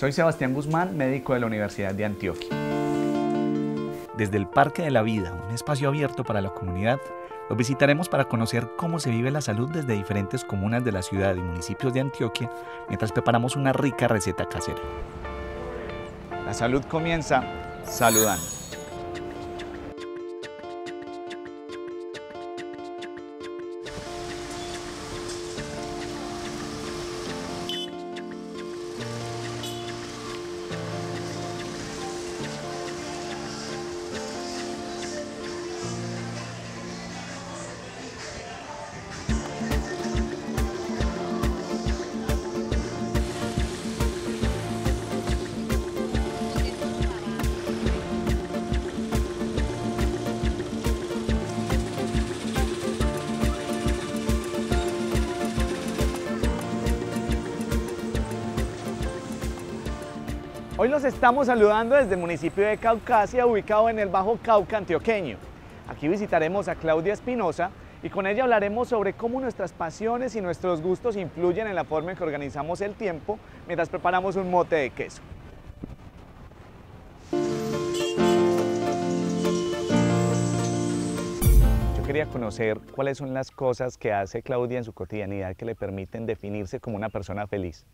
Soy Sebastián Guzmán, médico de la Universidad de Antioquia. Desde el Parque de la Vida, un espacio abierto para la comunidad, los visitaremos para conocer cómo se vive la salud desde diferentes comunas de la ciudad y municipios de Antioquia mientras preparamos una rica receta casera. La salud comienza saludando. Estamos saludando desde el municipio de Caucasia, ubicado en el Bajo Cauca antioqueño. Aquí visitaremos a Claudia Espinosa y con ella hablaremos sobre cómo nuestras pasiones y nuestros gustos influyen en la forma en que organizamos el tiempo mientras preparamos un mote de queso. Yo quería conocer cuáles son las cosas que hace Claudia en su cotidianidad que le permiten definirse como una persona feliz.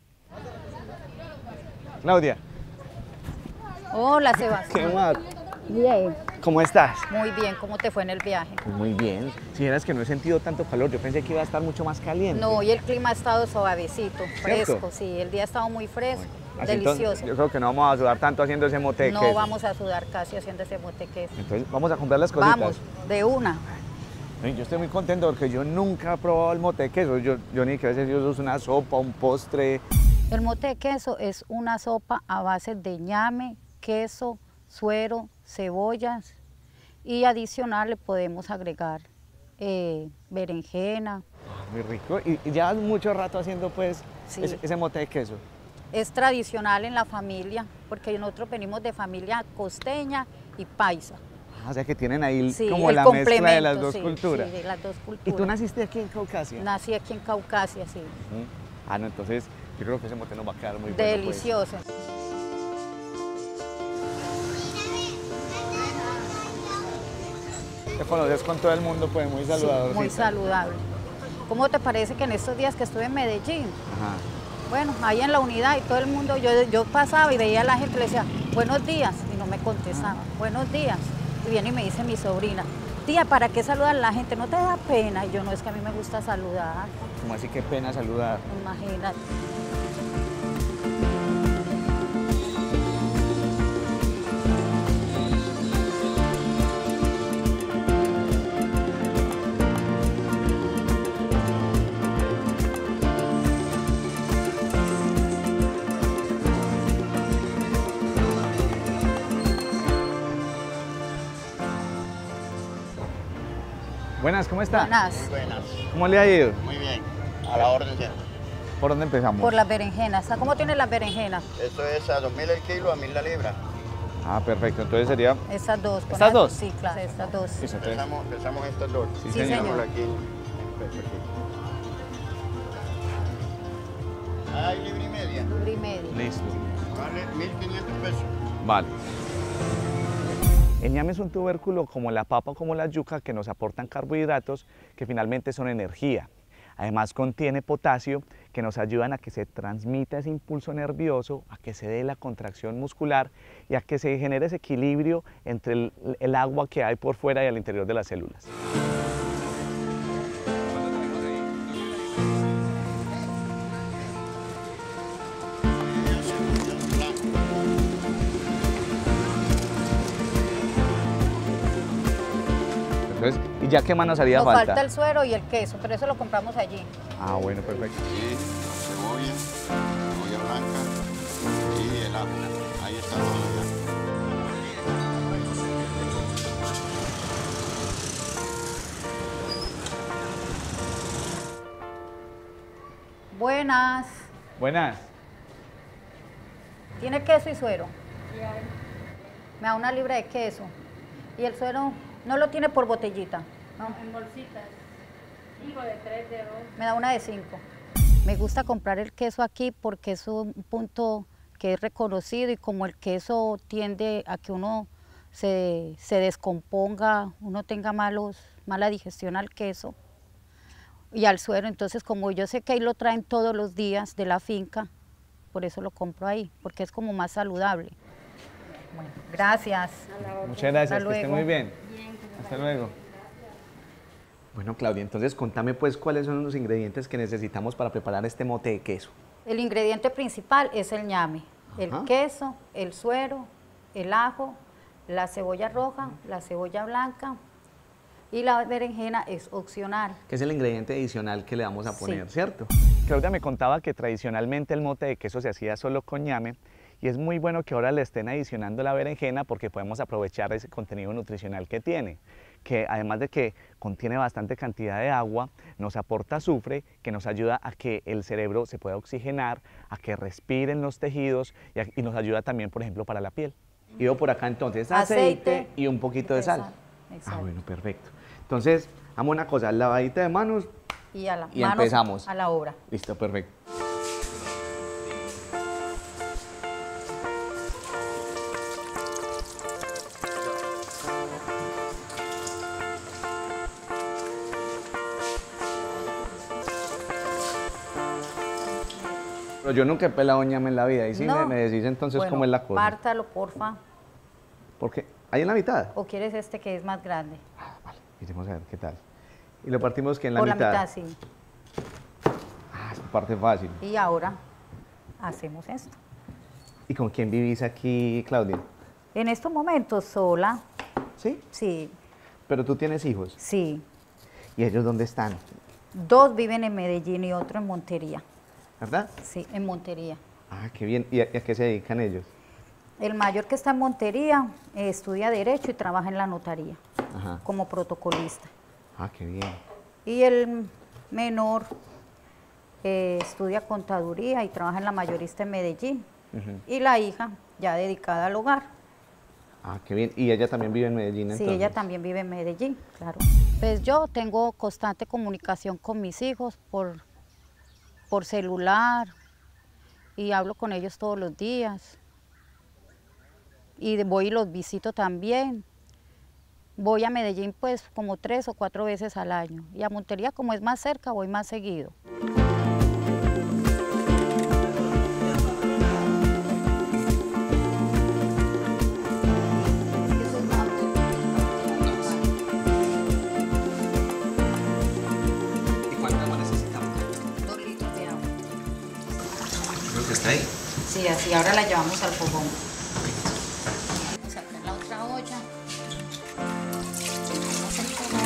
Claudia, Hola, Sebastián. ¿qué más? Bien. ¿Cómo estás? Muy bien, ¿cómo te fue en el viaje? Muy bien. Si vieras que no he sentido tanto calor, yo pensé que iba a estar mucho más caliente. No, hoy el clima ha estado suavecito, fresco, sí, el día ha estado muy fresco, entonces, delicioso. yo creo que no vamos a sudar tanto haciendo ese mote de No vamos a sudar casi haciendo ese mote queso. Entonces, vamos a comprar las cositas. Vamos, de una. Yo estoy muy contento porque yo nunca he probado el mote de queso. Yo, yo ni que a veces yo uso una sopa, un postre. El mote de queso es una sopa a base de ñame, queso, suero, cebollas y adicional le podemos agregar eh, berenjena. Muy rico. Y, y llevas mucho rato haciendo pues Sí. ese, ese mote de queso. Es tradicional en la familia porque nosotros venimos de familia costeña y paisa. Ah, o sea que tienen ahí Sí, como la mezcla de las dos sí, culturas. sí, de las dos ¿Y tú naciste aquí en Caucasia? Nací aquí en Caucasia, sí. Ah, no, entonces yo creo que ese mote nos va a quedar muy bueno. pues. Te conoces con todo el mundo, pues muy Sí, saludador. muy saludable. ¿Cómo te parece que en estos días que estuve en Medellín, Ajá. bueno, ahí en la unidad y todo el mundo, yo, yo pasaba y veía a la gente, le decía, buenos días, y no me contestaba, buenos días. Y viene y me dice mi sobrina, tía, ¿para qué saludar a la gente? ¿No te da pena? Y yo, no, es que a mí me gusta saludar, Como así que pena saludar. imagínate. Buenas, ¿cómo está? Buenas. Buenas, ¿Cómo le ha ido? muy bien. A la orden siempre. ¿Por dónde empezamos? Por las berenjenas. ¿Cómo tienes las berenjenas? Esto es a 2.000 el kilo, a 1.000 la libra. Ah, perfecto. Entonces sería... Estas dos. con ¿Estas las- dos? Sí, claro, estas dos. Pesamos, pesamos estas dos. Sí, Sí, señor. Aquí. Aquí. Hay libre y media. Libra y medio. Listo. Vale 1.500 pesos. Vale. El ñame es un tubérculo como la papa o como la yuca que nos aportan carbohidratos que finalmente son energía. Además contiene potasio que nos ayudan a que se transmita ese impulso nervioso, a que se dé la contracción muscular y a que se genere ese equilibrio entre el, el agua que hay por fuera y al interior de las células. ¿Y ya qué más nos haría Nos falta? falta el suero y el queso, pero eso lo compramos allí. Ah, bueno, perfecto. Y cebolla, cebolla blanca y el ajo. Ahí está todo ya. Buenas. Buenas. ¿Tiene queso y suero? Me da una libra de queso. ¿Y el suero no lo tiene por botellita? ¿No? En bolsitas. Cinco de tres, de dos. Me da una de cinco. Me gusta comprar el queso aquí porque es un punto que es reconocido y como el queso tiende a que uno se, se descomponga, uno tenga malos, mala digestión al queso y al suero, entonces como yo sé que ahí lo traen todos los días de la finca, por eso lo compro ahí, porque es como más saludable. Bueno, gracias. Muchas gracias, Hasta que esté muy bien. Hasta luego. Bueno, Claudia, entonces contame pues cuáles son los ingredientes que necesitamos para preparar este mote de queso. El ingrediente principal es el ñame, el queso, el suero, el ajo, la cebolla roja, la cebolla blanca y la berenjena es opcional. que es el ingrediente adicional que le vamos a Sí. poner, ¿cierto? Claudia me contaba que tradicionalmente el mote de queso se hacía solo con ñame y es muy bueno que ahora le estén adicionando la berenjena porque podemos aprovechar ese contenido nutricional que tiene, que además de que contiene bastante cantidad de agua, nos aporta azufre que nos ayuda a que el cerebro se pueda oxigenar, a que respiren los tejidos y, a- y nos ayuda también, por ejemplo, para la piel. Y por acá entonces aceite, Aceite y un poquito de sal. Ah, Exacto. bueno, perfecto. Entonces, hagamos una cosa, lavadita de manos, Y, a la, Y manos empezamos. a la obra. Listo, perfecto. Yo nunca he pelado ñame en la vida. Y si No. me, me decís entonces Bueno, cómo es la cosa. Pártalo, porfa. Porque ahí en la mitad. ¿O quieres este que es más grande? Ah, vale, a ver qué tal. Y lo partimos que en la Por mitad. la mitad, sí. Ah, es parte fácil. Y ahora hacemos esto. ¿Y con quién vivís aquí, Claudia? En estos momentos sola, ¿Sí? sí, Pero tú tienes hijos. sí. ¿Y ellos dónde están? Dos viven en Medellín y otro en Montería. ¿Verdad? Sí, en Montería. Ah, qué bien. ¿Y a, qué se dedican ellos? El mayor que está en Montería eh, estudia Derecho y trabaja en la notaría Ajá. como protocolista. Ah, qué bien. Y el menor eh, estudia Contaduría y trabaja en la mayorista en Medellín. Y la hija ya dedicada al hogar. Ah, qué bien. ¿Y ella también vive en Medellín Sí, entonces? ella también vive en Medellín, claro. Pues yo tengo constante comunicación con mis hijos por, por celular y hablo con ellos todos los días. Y voy y los visito también. Voy a Medellín pues como tres o cuatro veces al año. Y a Montería como es más cerca voy más seguido. Así ahora la llevamos al fogón. Vamos a sacar la otra olla. Fogón.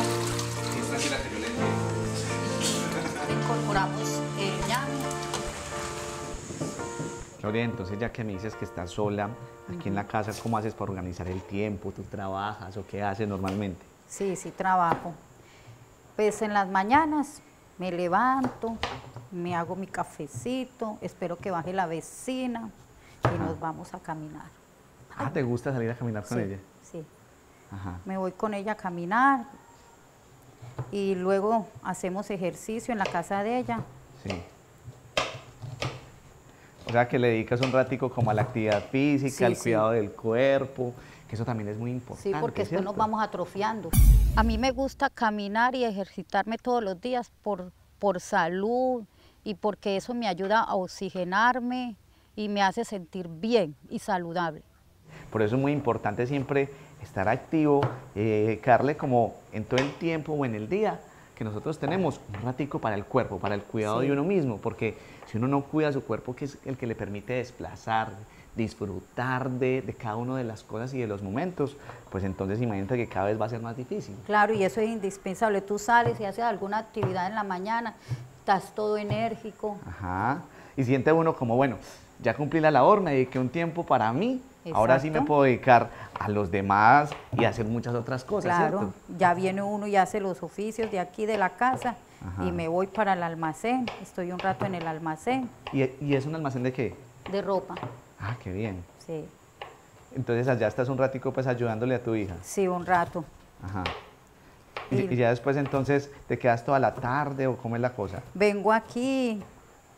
Incorporamos el. Claudia, entonces ya que me dices que estás sola aquí en la casa, ¿cómo haces para organizar el tiempo? ¿Tú trabajas o qué haces normalmente? Sí, sí, trabajo. Pues en las mañanas me levanto, me hago mi cafecito, espero que baje la vecina y nos vamos a caminar. Ah, ¿te gusta salir a caminar con sí, ella? Sí, Ajá. me voy con ella a caminar y luego hacemos ejercicio en la casa de ella. Sí. O sea, que le dedicas un ratico como a la actividad física, Sí, al sí. cuidado del cuerpo, que eso también es muy importante. Sí, porque después nos vamos atrofiando. A mí me gusta caminar y ejercitarme todos los días por, por salud y porque eso me ayuda a oxigenarme y me hace sentir bien y saludable. Por eso es muy importante siempre estar activo, eh, dedicarle como en todo el tiempo o en el día que nosotros tenemos un ratico para el cuerpo, para el cuidado Sí. de uno mismo, porque si uno no cuida su cuerpo, que es el que le permite desplazar, disfrutar de, de cada una de las cosas y de los momentos, pues entonces imagínate que cada vez va a ser más difícil. Claro, y eso es indispensable. Tú sales y haces alguna actividad en la mañana, estás todo enérgico. Ajá. Y siente uno como, bueno, ya cumplí la labor, me dediqué un tiempo para mí, ahora sí me puedo dedicar a los demás y hacer muchas otras cosas, Claro, ¿cierto? ya viene uno y hace los oficios de aquí de la casa Ajá. y me voy para el almacén. Estoy un rato en el almacén ¿Y, y es un almacén de qué? de ropa. Ah, qué bien. Sí, Entonces allá estás un ratico pues ayudándole a tu hija. sí, un rato. Ajá. Y, ya después entonces te quedas toda la tarde o cómo es la cosa. Vengo aquí,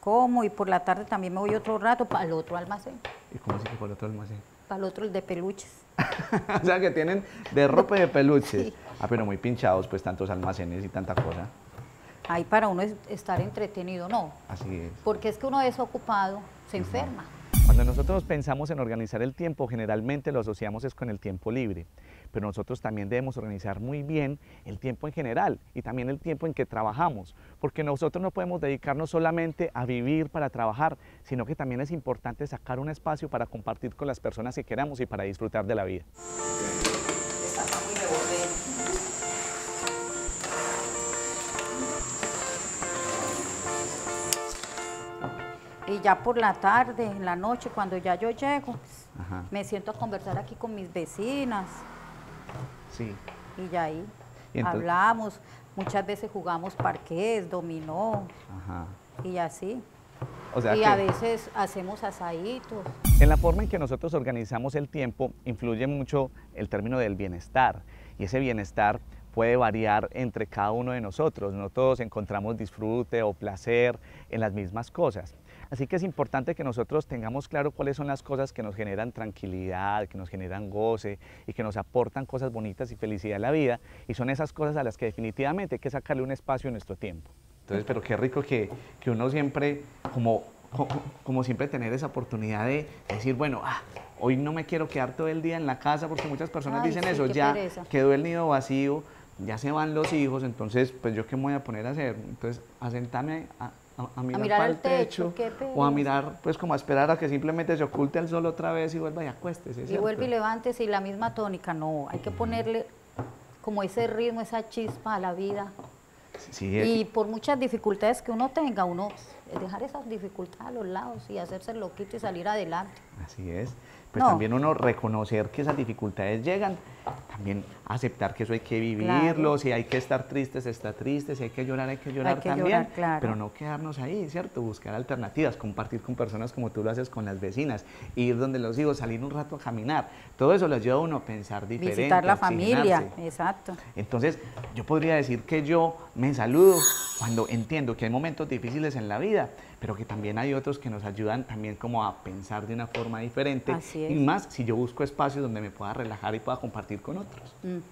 como y por la tarde también me voy otro rato para el otro almacén. ¿Y cómo así que por otro almacén? Para el otro el de peluches. o sea, que tienen de ropa y de peluches. Sí. Ah, pero muy pinchados, pues, tantos almacenes y tanta cosa. Ahí para uno es- estar entretenido, no. Así es. Porque es que uno desocupado se enferma. Cuando nosotros pensamos en organizar el tiempo, generalmente lo asociamos es con el tiempo libre, pero nosotros también debemos organizar muy bien el tiempo en general y también el tiempo en que trabajamos, porque nosotros no podemos dedicarnos solamente a vivir para trabajar, sino que también es importante sacar un espacio para compartir con las personas que queramos y para disfrutar de la vida. Y ya por la tarde, en la noche, cuando ya yo llego, Ajá. me siento a conversar aquí con mis vecinas Sí. y ya ahí Y hablamos. Muchas veces jugamos parqués, dominó Ajá. y así. O sea y que a veces hacemos asaditos. en la forma en que nosotros organizamos el tiempo influye mucho el término del bienestar y ese bienestar puede variar entre cada uno de nosotros. No todos encontramos disfrute o placer en las mismas cosas. Así que es importante que nosotros tengamos claro cuáles son las cosas que nos generan tranquilidad, que nos generan goce y que nos aportan cosas bonitas y felicidad a la vida. Y son esas cosas a las que definitivamente hay que sacarle un espacio en nuestro tiempo. Entonces, pero qué rico que, que uno siempre, como, como, siempre, tener esa oportunidad de decir, bueno, ah, hoy no me quiero quedar todo el día en la casa, porque muchas personas Ay, dicen sí, eso, ya pereza. quedó el nido vacío, ya se van los hijos, entonces, pues yo qué me voy a poner a hacer. Entonces, a sentarme a, a- a mirar, mirar para al techo, o a mirar, pues como a esperar a que simplemente se oculte el sol otra vez y vuelva y acuéstese. Y ¿cierto? vuelve y levántese y la misma tónica. No, hay que ponerle como ese ritmo, esa chispa a la vida. Sí, Y por muchas dificultades que uno tenga, uno dejar esas dificultades a los lados y hacerse loquito y salir adelante. Así es. Pues No. también uno reconocer que esas dificultades llegan, también aceptar que eso hay que vivirlo, Claro. si hay que estar tristes, está triste, si hay que llorar, hay que llorar que también, llorar, claro. pero no quedarnos ahí, ¿cierto? Buscar alternativas, compartir con personas como tú lo haces con las vecinas, ir donde los hijos, salir un rato a caminar, todo eso lo ayuda a uno a pensar diferente. Visitar la familia, exacto. Entonces, yo podría decir que yo me saludo cuando entiendo que hay momentos difíciles en la vida, pero que también hay otros que nos ayudan también como a pensar de una forma diferente. Así Y es. más si yo busco espacios donde me pueda relajar y pueda compartir con otros. En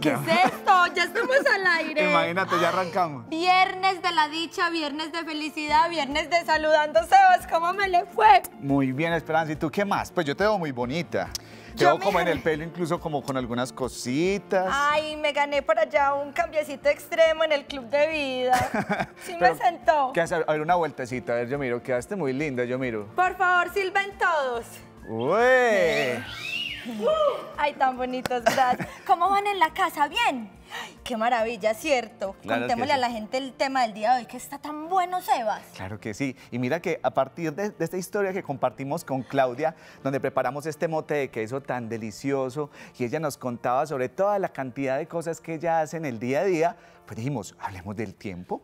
¿Qué es esto? Ya estamos al aire. Imagínate, ya arrancamos. Viernes de la dicha, viernes de felicidad, viernes de saludando Sebas. ¿Cómo me le fue? Muy bien, Esperanza. ¿Y tú qué más? Pues yo te veo muy bonita. Te veo como en el pelo, incluso como con algunas cositas. Ay, me gané por allá un cambiecito extremo en el club de vida. Sí me sentó. ¿Qué hacer? A ver, una vueltecita. A ver, yo miro. Quedaste muy linda, yo miro. Por favor, silben todos. ¡Uy! Ay, tan bonitos, gracias. ¿Cómo van en la casa? ¿Bien? Ay, qué maravilla, ¿cierto? Claro Contémosle a sí. la gente el tema del día de hoy, que está tan bueno, Sebas. Claro que sí. Y mira que a partir de, de esta historia que compartimos con Claudia, donde preparamos este mote de queso tan delicioso, y ella nos contaba sobre toda la cantidad de cosas que ella hace en el día a día, pues dijimos, hablemos del tiempo.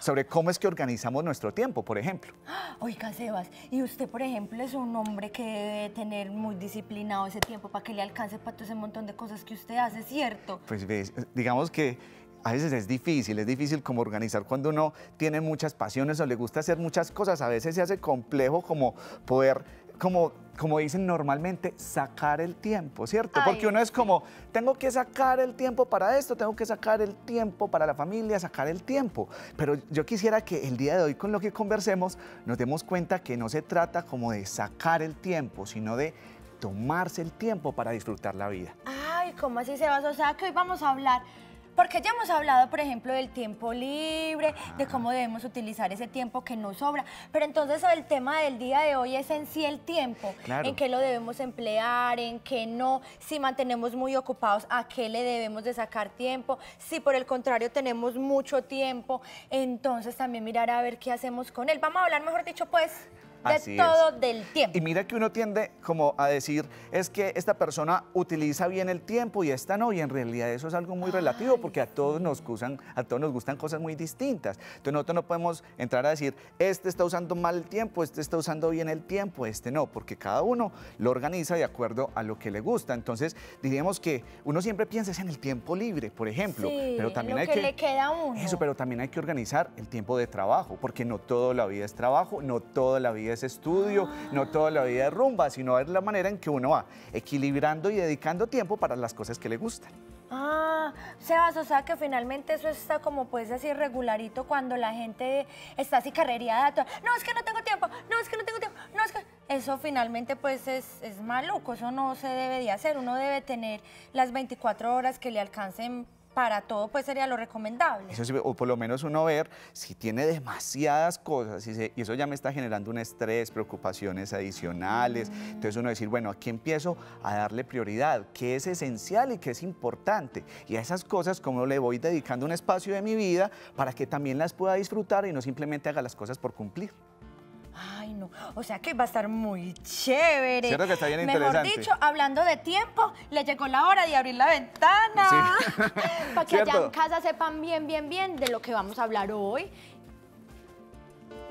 Sobre cómo es que organizamos nuestro tiempo, por ejemplo. Oiga, Sebas, y usted, por ejemplo, es un hombre que debe tener muy disciplinado ese tiempo para que le alcance para todo ese montón de cosas que usted hace, ¿cierto? Pues ves, digamos que a veces es difícil, es difícil como organizar cuando uno tiene muchas pasiones o le gusta hacer muchas cosas, a veces se hace complejo como poder, como, como dicen normalmente, sacar el tiempo, ¿cierto? Ay, Porque uno es como, tengo que sacar el tiempo para esto, tengo que sacar el tiempo para la familia, sacar el tiempo. Pero yo quisiera que el día de hoy con lo que conversemos nos demos cuenta que no se trata como de sacar el tiempo, sino de tomarse el tiempo para disfrutar la vida. Ay, ¿cómo así, Sebas? O sea, que hoy vamos a hablar Porque ya hemos hablado, por ejemplo, del tiempo libre, de cómo debemos utilizar ese tiempo que nos sobra. Pero entonces el tema del día de hoy es en sí el tiempo. Claro. En qué lo debemos emplear, en qué no. Si mantenemos muy ocupados, a qué le debemos de sacar tiempo. Si por el contrario tenemos mucho tiempo, entonces también mirar a ver qué hacemos con él. Vamos a hablar, mejor dicho, pues, de Así es. todo del tiempo. Y mira que uno tiende como a decir, es que esta persona utiliza bien el tiempo y esta no, y en realidad eso es algo muy relativo porque a todos nos gustan, a todos nos gustan cosas muy distintas. Entonces nosotros no podemos entrar a decir, este está usando mal el tiempo, este está usando bien el tiempo, este no, porque cada uno lo organiza de acuerdo a lo que le gusta. Entonces diríamos que uno siempre piensa en el tiempo libre, por ejemplo, Sí, pero también lo hay que que le queda a uno. Eso, pero también hay que organizar el tiempo de trabajo, porque no toda la vida es trabajo, no toda la vida es estudio, no toda la vida es rumba, sino es la manera en que uno va equilibrando y dedicando tiempo para las cosas que le gustan. Ah, Sebas, o sea que finalmente eso está como pues así regularito cuando la gente está así carrereada. toda, No, es que no tengo tiempo, no, es que no tengo tiempo, no, es que... Eso finalmente pues es, es maluco, eso no se debe de hacer. Uno debe tener las 24 horas que le alcancen para todo, pues sería lo recomendable. Eso sí, o por lo menos uno ver si tiene demasiadas cosas y, se- y eso ya me está generando un estrés, preocupaciones adicionales. Entonces uno decir, bueno, aquí empiezo a darle prioridad, qué es esencial y qué es importante. Y a esas cosas, como le voy dedicando un espacio de mi vida para que también las pueda disfrutar y no simplemente haga las cosas por cumplir. Ay, no. O sea que va a estar muy chévere. ¿Cierto que está bien Mejor interesante? dicho, hablando de tiempo, le llegó la hora de abrir la ventana. Sí. Para que allá ¿Cierto? en casa sepan bien, bien, bien de lo que vamos a hablar hoy.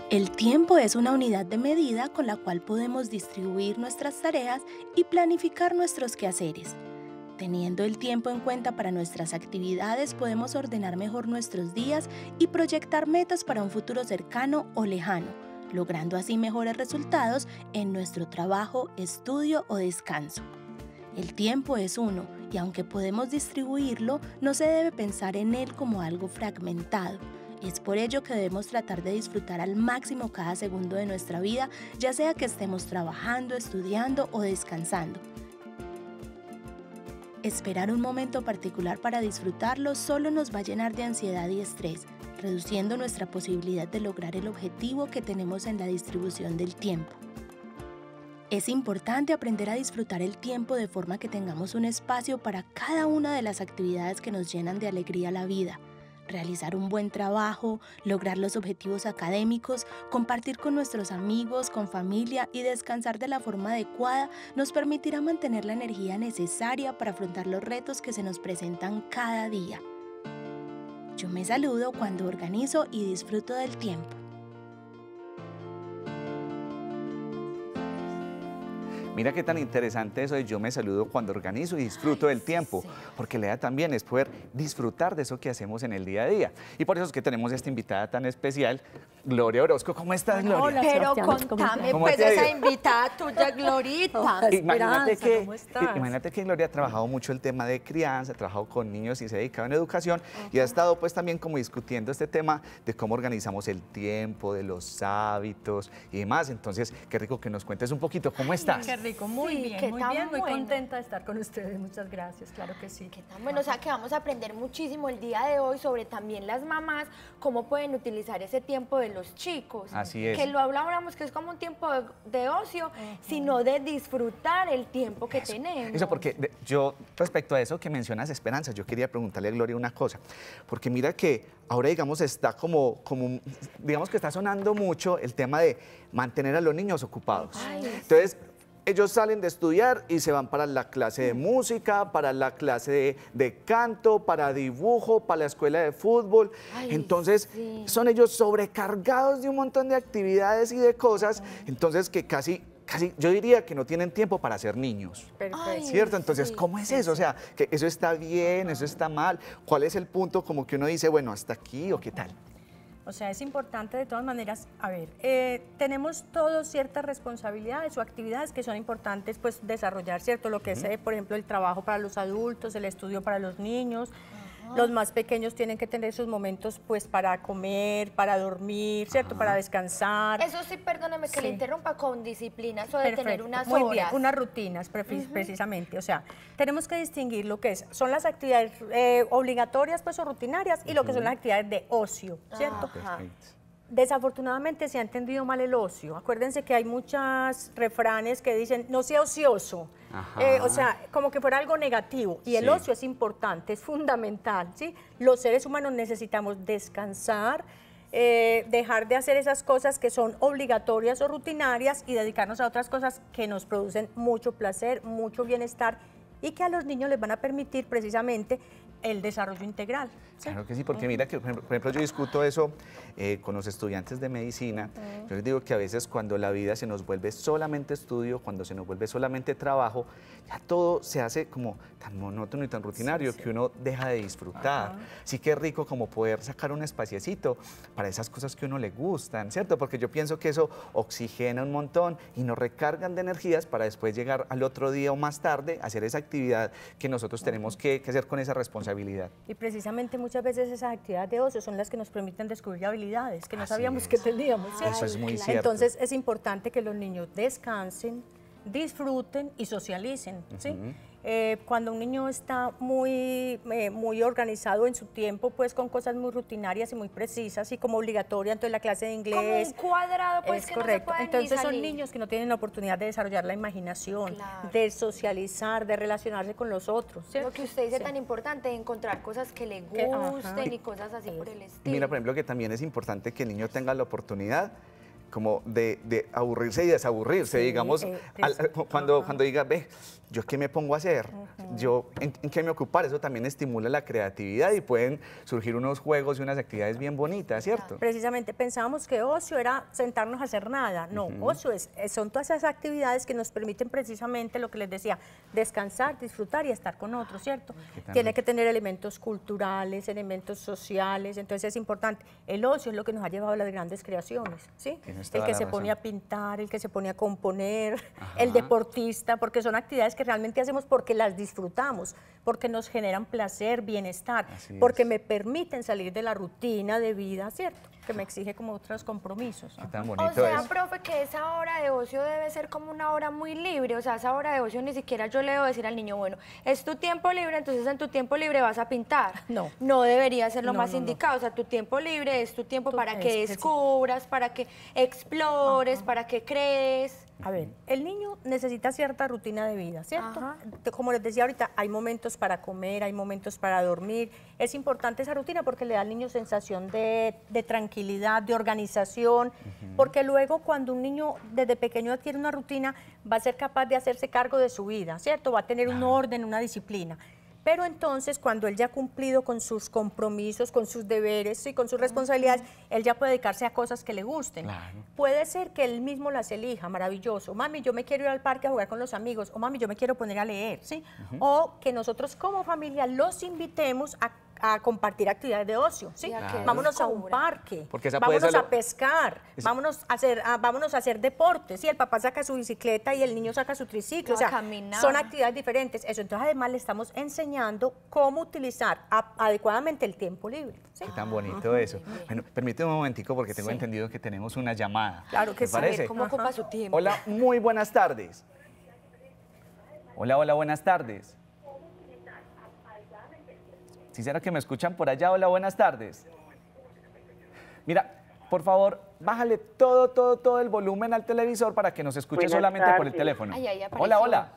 El tiempo es una unidad de medida con la cual podemos distribuir nuestras tareas y planificar nuestros quehaceres. Teniendo el tiempo en cuenta para nuestras actividades podemos ordenar mejor nuestros días y proyectar metas para un futuro cercano o lejano, logrando así mejores resultados en nuestro trabajo, estudio o descanso. El tiempo es uno y aunque podemos distribuirlo, no se debe pensar en él como algo fragmentado. Es por ello que debemos tratar de disfrutar al máximo cada segundo de nuestra vida, ya sea que estemos trabajando, estudiando o descansando. Esperar un momento particular para disfrutarlo solo nos va a llenar de ansiedad y estrés, reduciendo nuestra posibilidad de lograr el objetivo que tenemos en la distribución del tiempo. Es importante aprender a disfrutar el tiempo de forma que tengamos un espacio para cada una de las actividades que nos llenan de alegría la vida. Realizar un buen trabajo, lograr los objetivos académicos, compartir con nuestros amigos, con familia y descansar de la forma adecuada nos permitirá mantener la energía necesaria para afrontar los retos que se nos presentan cada día. Yo me saludo cuando organizo y disfruto del tiempo. Mira qué tan interesante eso de yo me saludo cuando organizo y disfruto del tiempo, porque la idea también es poder disfrutar de eso que hacemos en el día a día. Y por eso es que tenemos esta invitada tan especial, Gloria Orozco. ¿Cómo estás, Gloria? Hola, Pero Sebastián, ¿cómo contame, pues, esa invitada tuya, Glorita. Imagínate Esperanza, que, ¿cómo estás? imagínate que Gloria ha trabajado mucho el tema de crianza, ha trabajado con niños y se ha dedicado en educación y ha estado pues también como discutiendo este tema de cómo organizamos el tiempo, de los hábitos y demás. Entonces, qué rico que nos cuentes un poquito cómo estás. Qué rico, muy Sí, bien, muy bien, muy bueno. contenta de estar con ustedes. Muchas gracias, claro que sí. Qué tan bueno, o sea que vamos a aprender muchísimo el día de hoy sobre también las mamás, cómo pueden utilizar ese tiempo de los chicos. Así es. Que lo hablábamos que es como un tiempo de, de ocio, sino de disfrutar el tiempo que tenemos. Eso porque de- yo, respecto a eso que mencionas, Esperanza, yo quería preguntarle a Gloria una cosa, porque mira que ahora, digamos, está como, como, digamos que está sonando mucho el tema de mantener a los niños ocupados. Entonces, ellos salen de estudiar y se van para la clase de música, para la clase de, de canto, para dibujo, para la escuela de fútbol. Ay, Entonces, sí. son ellos sobrecargados de un montón de actividades y de cosas, entonces que casi, casi, yo diría que no tienen tiempo para ser niños. Perfecto. ¿Cierto? Entonces, ¿cómo es eso? O sea, que eso está bien, eso está mal. ¿Cuál es el punto como que uno dice, bueno, hasta aquí o qué tal? O sea, es importante de todas maneras, a ver, eh, tenemos todos ciertas responsabilidades o actividades que son importantes pues desarrollar, ¿cierto? Lo que es, eh, por ejemplo, el trabajo para los adultos, el estudio para los niños. Los más pequeños tienen que tener sus momentos pues para comer, para dormir, ¿cierto? Para descansar. Eso sí, perdóname que le interrumpa con disciplina, eso de tener Perfecto, unas muy horas. bien, unas rutinas precisamente. O sea, tenemos que distinguir lo que es, son las actividades eh, obligatorias pues o rutinarias y lo que son las actividades de ocio, ¿cierto? Ajá. Desafortunadamente se ha entendido mal el ocio. Acuérdense que hay muchos refranes que dicen no sea ocioso. Eh, o sea, como que fuera algo negativo. Y el ocio es importante, es fundamental. ¿sí? Los seres humanos necesitamos descansar, eh, dejar de hacer esas cosas que son obligatorias o rutinarias y dedicarnos a otras cosas que nos producen mucho placer, mucho bienestar y que a los niños les van a permitir precisamente el desarrollo integral. ¿sí? Claro que sí, porque mira que, por ejemplo, yo discuto eso eh, con los estudiantes de medicina. Yo les digo que a veces cuando la vida se nos vuelve solamente estudio, cuando se nos vuelve solamente trabajo, ya todo se hace como tan monótono y tan rutinario que uno deja de disfrutar. Sí que es rico como poder sacar un espaciecito para esas cosas que a uno le gustan, ¿cierto? Porque yo pienso que eso oxigena un montón y nos recargan de energías para después llegar al otro día o más tarde a hacer esa actividad que nosotros tenemos que, que hacer con esa responsabilidad. Y precisamente muchas veces esas actividades de ocio son las que nos permiten descubrir habilidades que no Así sabíamos es. que teníamos. Eso es muy cierto. Entonces es importante que los niños descansen, disfruten y socialicen. ¿sí? Eh, cuando un niño está muy, eh, muy organizado en su tiempo, pues con cosas muy rutinarias y muy precisas y como obligatoria, entonces la clase de inglés. Como un cuadrado, pues, es que no se correcto. pueden ni entonces son niños que no tienen la oportunidad de desarrollar la imaginación, Claro. de socializar, de relacionarse con los otros. ¿cierto? Lo que usted dice Sí. tan importante, encontrar cosas que le Que- gusten y cosas así por el estilo. Mira, por ejemplo, que también es importante que el niño tenga la oportunidad como de, de aburrirse y desaburrirse, Sí, digamos, eh, al- cuando, cuando diga, ve, ¿yo qué me pongo a hacer? ¿Yo en, en qué me ocupar? Eso también estimula la creatividad y pueden surgir unos juegos y unas actividades bien bonitas, ¿cierto? Precisamente pensábamos que ocio era sentarnos a hacer nada. No, ocio es, son todas esas actividades que nos permiten precisamente lo que les decía, descansar, disfrutar y estar con otros, ¿cierto? Tiene que tener elementos culturales, elementos sociales, entonces es importante. El ocio es lo que nos ha llevado a las grandes creaciones, ¿sí? El que se razón. pone a pintar, el que se pone a componer, el deportista, porque son actividades que realmente hacemos porque las disfrutamos, porque nos generan placer, bienestar, porque me permiten salir de la rutina de vida, ¿cierto? Que me exige como otros compromisos. Qué tan O sea, es. profe, que esa hora de ocio debe ser como una hora muy libre. O sea, esa hora de ocio ni siquiera yo le debo decir al niño, bueno, es tu tiempo libre, entonces en tu tiempo libre vas a pintar. No. No debería ser lo No, más no, no. indicado. O sea, tu tiempo libre es tu tiempo para que es- descubras, para que explores, para que crees. A ver, el niño necesita cierta rutina de vida, ¿cierto? Ajá. Como les decía ahorita, hay momentos para comer, hay momentos para dormir. Es importante esa rutina porque le da al niño sensación de, de tranquilidad, de organización, porque luego cuando un niño desde pequeño adquiere una rutina, va a ser capaz de hacerse cargo de su vida, ¿cierto? Va a tener un orden, una disciplina. Pero entonces, cuando él ya ha cumplido con sus compromisos, con sus deberes y con sus responsabilidades, él ya puede dedicarse a cosas que le gusten. Claro. Puede ser que él mismo las elija, maravilloso. Mami, yo me quiero ir al parque a jugar con los amigos. O mami, yo me quiero poner a leer, ¿sí? O que nosotros como familia los invitemos a, a compartir actividades de ocio, ¿sí? Vámonos a un parque. Vámonos a pescar. Es- Vámonos a hacer, a- vámonos a hacer deportes. Sí, el papá saca su bicicleta y el niño saca su triciclo. O sea, caminar. son actividades diferentes. Eso. Entonces, además, le estamos enseñando cómo utilizar a- adecuadamente el tiempo libre. ¿sí? Qué tan bonito eso. Bueno, permíteme un momentico porque tengo Sí. entendido que tenemos una llamada. Claro que ¿Te sí. parece? ¿Cómo ocupa su tiempo? Hola, muy buenas tardes. Hola, hola, buenas tardes. ¿Sí será que me escuchan por allá? Hola, buenas tardes. Mira, por favor, bájale todo, todo, todo el volumen al televisor para que nos escuche Buenas solamente por el teléfono. Ay, hola, hola.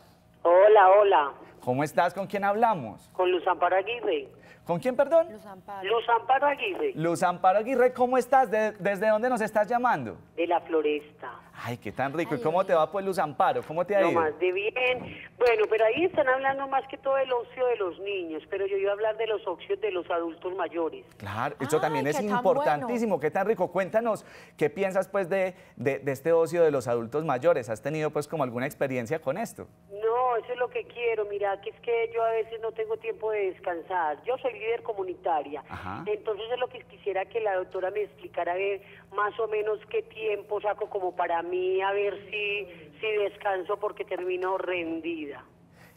Hola, hola. ¿Cómo estás? ¿Con quién hablamos? Con Luz Amparo Aguirre. ¿Con quién, perdón? Los amparos. Luz Amparo Aguirre, Luz Amparo Aguirre, ¿cómo estás? ¿De- ¿Desde dónde nos estás llamando? de la Floresta. Ay, qué tan rico. ¿Y cómo te va pues Luz Amparo? ¿Cómo te ha No ido? más de bien. Bueno, pero ahí están hablando más que todo del ocio de los niños, pero yo iba a hablar de los ocios de los adultos mayores. Claro, eso Ay, también es importantísimo, qué tan rico. Cuéntanos, ¿qué piensas pues de, de- de este ocio de los adultos mayores? ¿Has tenido pues como alguna experiencia con esto? No, eso es lo que quiero. Mira, que es que yo a veces no tengo tiempo de descansar. Yo soy líder comunitaria. Ajá. Entonces es lo que quisiera que la doctora me explicara a ver más o menos qué tiempo saco como para mí, a ver si, si descanso porque termino rendida.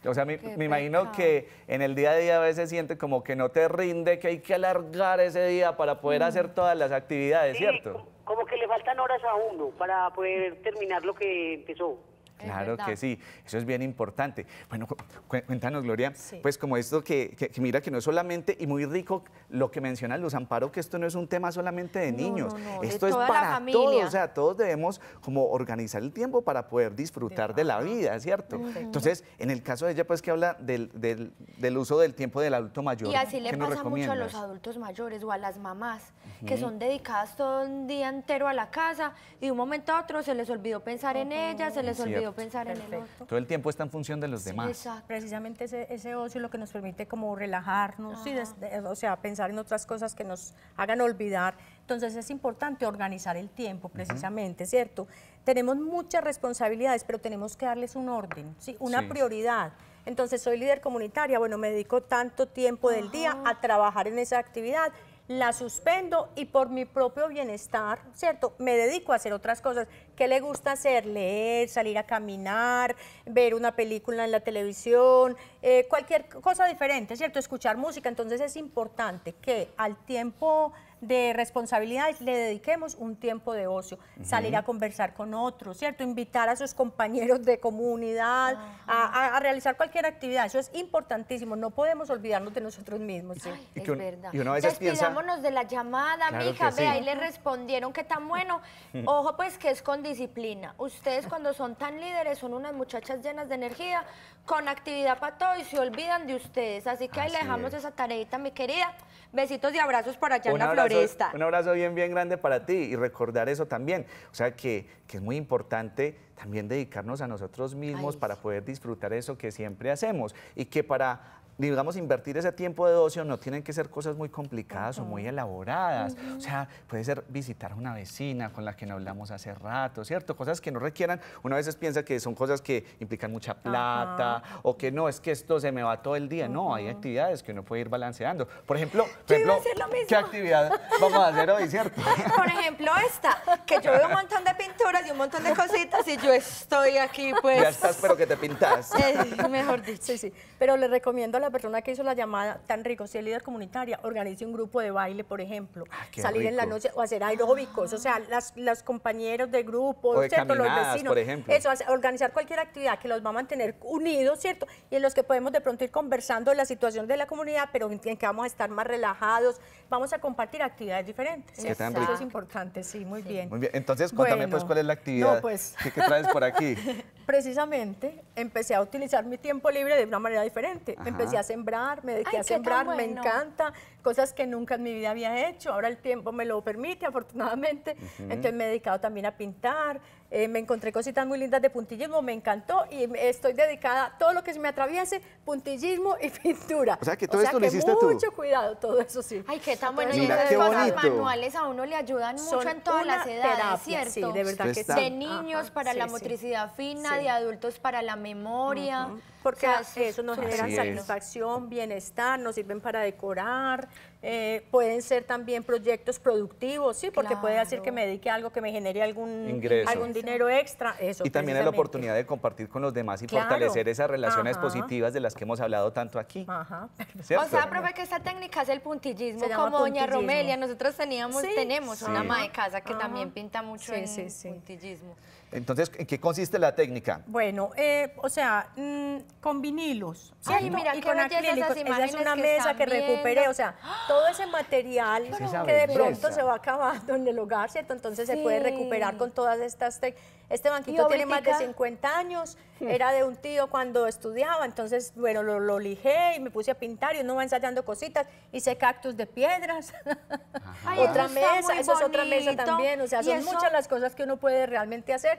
O sea, me, me imagino que en el día a día a veces siente como que no te rinde, que hay que alargar ese día para poder hacer todas las actividades, Sí, ¿cierto? co- como que le faltan horas a uno para poder terminar lo que empezó. Claro que sí, eso es bien importante. Bueno, cu- cu- cuéntanos, Gloria, Sí. pues como esto que, que- que mira que no es solamente, y muy rico lo que menciona Luz Amparo, que esto no es un tema solamente de niños, no, no, de esto es para todos, o sea, todos debemos como organizar el tiempo para poder disfrutar de la vida, ¿cierto? Entonces, en el caso de ella, pues que habla del, del- del uso del tiempo del adulto mayor, Y así le ¿qué nos pasa mucho a los adultos mayores o a las mamás, que son dedicadas todo un día entero a la casa y de un momento a otro se les olvidó pensar en ellas, se les olvidó Pensar en el otro. Todo el tiempo está en función de los demás. Exacto. Precisamente ese, ese ocio es lo que nos permite como relajarnos, des- de- o sea, pensar en otras cosas que nos hagan olvidar. Entonces es importante organizar el tiempo, precisamente, ¿cierto? Tenemos muchas responsabilidades, pero tenemos que darles un orden, ¿sí? una Sí. prioridad. Entonces soy líder comunitaria, bueno, me dedico tanto tiempo del día a trabajar en esa actividad, la suspendo y por mi propio bienestar, ¿cierto? Me dedico a hacer otras cosas. ¿Qué le gusta hacer? Leer, salir a caminar, ver una película en la televisión, eh, cualquier cosa diferente, ¿cierto? Escuchar música. Entonces es importante que al tiempo de responsabilidades le dediquemos un tiempo de ocio, salir a conversar con otros, ¿cierto? Invitar a sus compañeros de comunidad a, a- a realizar cualquier actividad. Eso es importantísimo. No podemos olvidarnos de nosotros mismos. ¿sí? Y es un- verdad. y uno a veces piensa- Despidámonos de la llamada, Claro mija, que ve, sí. ahí le respondieron que tan bueno. Ojo, pues que es con disciplina. Ustedes cuando son tan líderes son unas muchachas llenas de energía, con actividad para todo y se olvidan de ustedes. Así que ahí le dejamos es. esa tareita, mi querida. Besitos y abrazos por allá en la abrazo, floresta. un abrazo bien, bien grande para ti y recordar eso también. O sea, que, que es muy importante también dedicarnos a nosotros mismos Ay, para sí. poder disfrutar eso que siempre hacemos y que para, digamos, invertir ese tiempo de ocio no tienen que ser cosas muy complicadas o muy elaboradas. O sea, puede ser visitar a una vecina con la que no hablamos hace rato, ¿cierto? Cosas que no requieran, uno a veces piensa que son cosas que implican mucha plata o que no, es que esto se me va todo el día. No, hay actividades que uno puede ir balanceando. Por ejemplo, por ejemplo. ¿qué actividad vamos a hacer hoy, cierto? Por ejemplo, esta, que yo veo un montón de pinturas y un montón de cositas y yo estoy aquí, pues. Ya estás, pero que te pintas. eh, mejor dicho. Sí, sí. Pero le recomiendo a la persona que hizo la llamada tan rico, si es líder comunitaria, organice un grupo de baile, por ejemplo. Ah, salir en la noche o hacer aeróbicos, o sea, las, los compañeros de grupo, O de ¿cierto? los vecinos. por ejemplo. Eso, organizar cualquier actividad que los va a mantener unidos, ¿cierto? Y en los que podemos de pronto ir conversando de la situación de la comunidad, pero en que vamos a estar más relajados, vamos a compartir actividades diferentes. Eso es importante, sí, muy bien. Muy bien, entonces cuéntame pues Bueno, cuál es la actividad no, pues. que, que traes por aquí. Precisamente empecé a utilizar mi tiempo libre de una manera diferente. Ajá. Empecé a sembrar, me dediqué Ay, a sembrar, me bueno. encanta, cosas que nunca en mi vida había hecho. Ahora el tiempo me lo permite, afortunadamente. Entonces me he dedicado también a pintar. eh, me encontré cositas muy lindas de puntillismo, me encantó y me- estoy dedicada a todo lo que se me atraviese, puntillismo y pintura. O sea, que todo esto lo hiciste tú. mucho cuidado, todo eso sí. Ay, qué tan bueno. Y cosas bonito. manuales a uno le ayudan mucho en todas las edades, terapia, ¿cierto? Sí, de verdad que sí. De niños Ajá, para sí, la sí. motricidad fina, Sí. de adultos para la memoria. Porque O sea, eso nos genera satisfacción, bienestar, nos sirven para decorar, eh, pueden ser también proyectos productivos, sí, porque puede hacer que me dedique a algo que me genere algún Ingreso. algún dinero extra. Eso, Y también es la oportunidad de compartir con los demás y Claro. fortalecer esas relaciones Ajá. positivas de las que hemos hablado tanto aquí. Ajá. ¿cierto? O sea, profe, que esta técnica es el puntillismo, Se como doña puntillismo. Romelia. Nosotros teníamos, Sí, tenemos una sí. ama de casa que Ajá. también pinta mucho Sí, en sí, sí. puntillismo. Entonces, ¿en qué consiste la técnica? Bueno, eh, o sea, mm, con vinilos, Ay, mira y qué con acrílicos. Esa es una que mesa que recuperé, viendo. o sea, todo ese material Es que de pronto se va acabando en el hogar, ¿cierto? Entonces se puede recuperar con todas estas... tec- Este banquito tiene más de ahoritica- 50 años, era de un tío cuando estudiaba, entonces, bueno, lo, lo lijé y me puse a pintar y uno va ensayando cositas, hice cactus de piedras, Ay, otra eso mesa, esa es otra mesa también, o sea, son eso- muchas las cosas que uno puede realmente hacer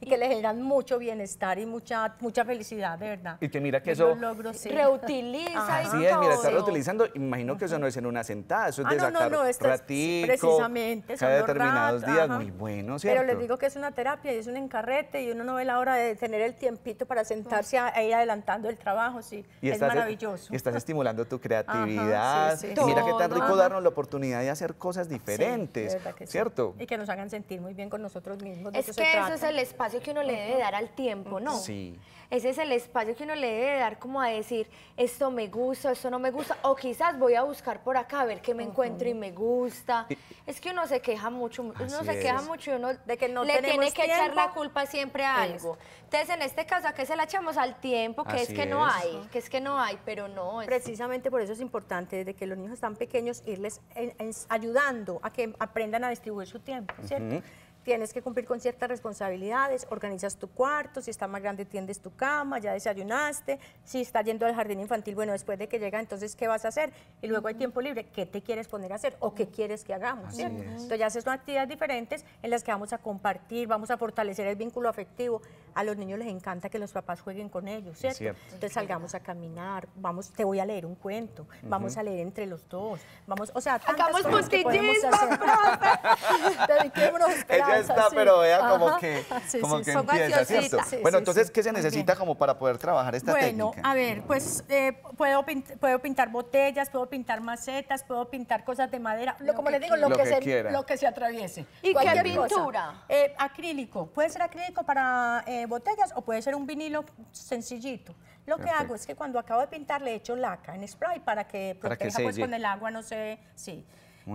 y que le generan mucho bienestar y mucha, mucha felicidad, de verdad. Y que mira que eso- lo logro, sí. Reutiliza y Así es, mira, está reutilizando. Imagino que eso no es en una sentada, eso es Ah, de no, no, sacar no, esto es ratico, precisamente, son cada los determinados días, ajá. muy bueno, ¿cierto? Pero les digo que es una terapia y es un encarrete y uno no ve la hora de tener el tiempito para sentarse a, a ir adelantando el trabajo, sí, Y es estás, maravilloso. y estás estimulando tu creatividad. sí, sí. Y mira qué tan rico darnos la oportunidad de hacer cosas diferentes, de verdad que sí. ¿cierto? Y que nos hagan sentir muy bien con nosotros mismos. Es eso se que eso es el espacio espacio que uno le debe dar al tiempo, ¿no? Sí. Ese es el espacio que uno le debe dar como a decir, esto me gusta, esto no me gusta, o quizás voy a buscar por acá a ver qué me encuentro y me gusta. Es que uno se queja mucho, uno Así se queja es. mucho y uno De que no le tiene que echar la tiempo. culpa siempre a algo. Entonces, en este caso, ¿a qué se la echamos? Al tiempo, que Así es que no es. hay, que es que no hay, pero no. Es, Precisamente por eso es importante, desde que los niños están pequeños, irles en- en- ayudando a que aprendan a distribuir su tiempo, ¿cierto? Tienes que cumplir con ciertas responsabilidades, organizas tu cuarto, si está más grande tiendes tu cama, ya desayunaste, si está yendo al jardín infantil, bueno, después de que llega, entonces, ¿qué vas a hacer? Y luego hay tiempo libre, ¿qué te quieres poner a hacer o qué quieres que hagamos? Entonces ya haces son actividades diferentes en las que vamos a compartir, vamos a fortalecer el vínculo afectivo. A los niños les encanta que los papás jueguen con ellos, ¿cierto? cierto. Entonces salgamos a caminar, vamos, te voy a leer un cuento, vamos a leer entre los dos, vamos, o sea, tantas Hagamos cosas que podemos hacer. Dediquémonos Está, sí. pero vea como Ajá. que, Sí, como sí, que son empieza, graciositas. ¿cierto? Sí, bueno, sí, entonces, sí. ¿qué se necesita como para poder trabajar esta Bueno, técnica? a ver, pues eh, puedo, pint- puedo pintar botellas, puedo pintar macetas, puedo pintar cosas de madera, lo, como les digo, lo, Lo que, que se, quiera. lo que se atraviese. ¿Y qué pintura? Eh, acrílico, puede ser acrílico para eh, botellas o puede ser un vinilo sencillito. Lo que hago es que cuando acabo de pintar le echo laca en spray para que Para que proteja pues con el agua no se, sí.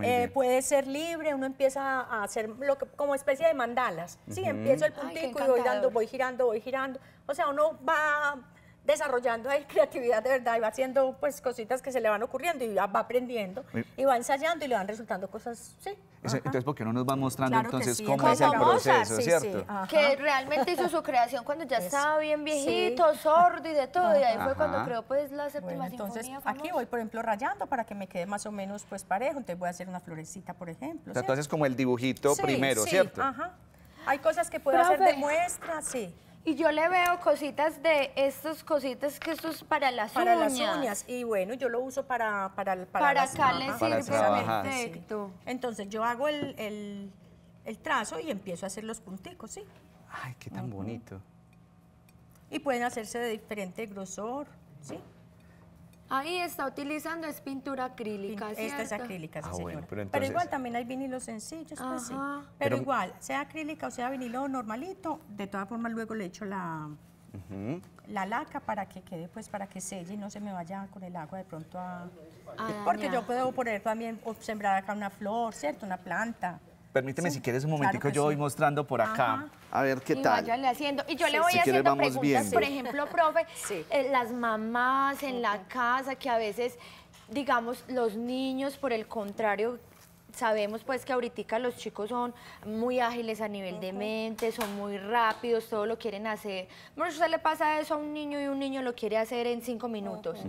Eh, puede ser libre, uno empieza a hacer lo que- como especie de mandalas. Sí, empiezo el Ay, puntico y voy dando, voy girando, voy girando. O sea, uno va desarrollando ahí creatividad de verdad y va haciendo pues cositas que se le van ocurriendo y va aprendiendo y va ensayando y le van resultando cosas, sí. Ajá. Entonces, ¿por qué no nos va mostrando Claro que entonces sí, cómo es el proceso, sí, cierto? sí, que realmente hizo su creación cuando ya estaba bien Sí. viejito, sordo y de todo, y ahí fue cuando creó pues la séptima Bueno, entonces sinfonía aquí voy, por ejemplo, rayando para que me quede más o menos pues parejo. Entonces voy a hacer una florecita, por ejemplo. O sea, ¿cierto? entonces como el dibujito Sí, primero, sí, ¿cierto? Ajá. Hay cosas que puedo hacer de muestra, sí. Y yo le veo cositas de estos cositas que esto es para las Para uñas. las uñas. Y bueno, yo lo uso para para el- Para las- acá le Para sirve perfecto. Entonces yo hago el, el- el trazo y empiezo a hacer los punticos, ¿sí? Ay, qué tan bonito. Y pueden hacerse de diferente grosor, ¿sí? Ahí está utilizando es pintura acrílica, Esta es ¿cierto? acrílica, sí, Ah, bueno, pero entonces- igual también hay vinilos sencillos, pues sí. Pero, Pero- igual, sea acrílica o sea vinilo normalito, de todas formas luego le echo la, la laca para que quede, pues para que selle y no se me vaya con el agua de pronto a... A Porque dañar. yo puedo poner también, o sembrar acá una flor, ¿cierto? Una planta. Permíteme Sí, si quieres un momentico, yo voy sí. mostrando por acá. Ajá. A ver qué y tal. váyale haciendo. Y yo le voy si quieres haciendo vamos preguntas, viendo. por ejemplo, profe, Sí. eh, las mamás en la casa, que a veces, digamos, los niños, por el contrario, sabemos pues que ahorita los chicos son muy ágiles a nivel de mente, son muy rápidos, todo lo quieren hacer. Bueno, usted le pasa eso a un niño y un niño lo quiere hacer en cinco minutos.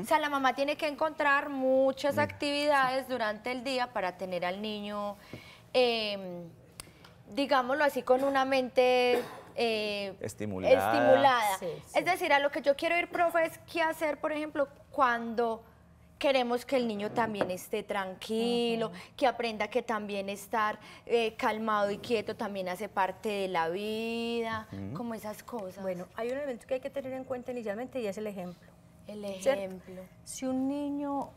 O sea, la mamá tiene que encontrar muchas actividades durante el día para tener al niño, eh, digámoslo así, con una mente... eh, Estimulada. estimulada. Sí, sí. Es decir, a lo que yo quiero ir, profe, es qué hacer, por ejemplo, cuando queremos que el niño también esté tranquilo, que aprenda que también estar eh, calmado y quieto también hace parte de la vida, como esas cosas. Bueno, hay un elemento que hay que tener en cuenta inicialmente y es el ejemplo. el ¿cierto? ejemplo. Si un niño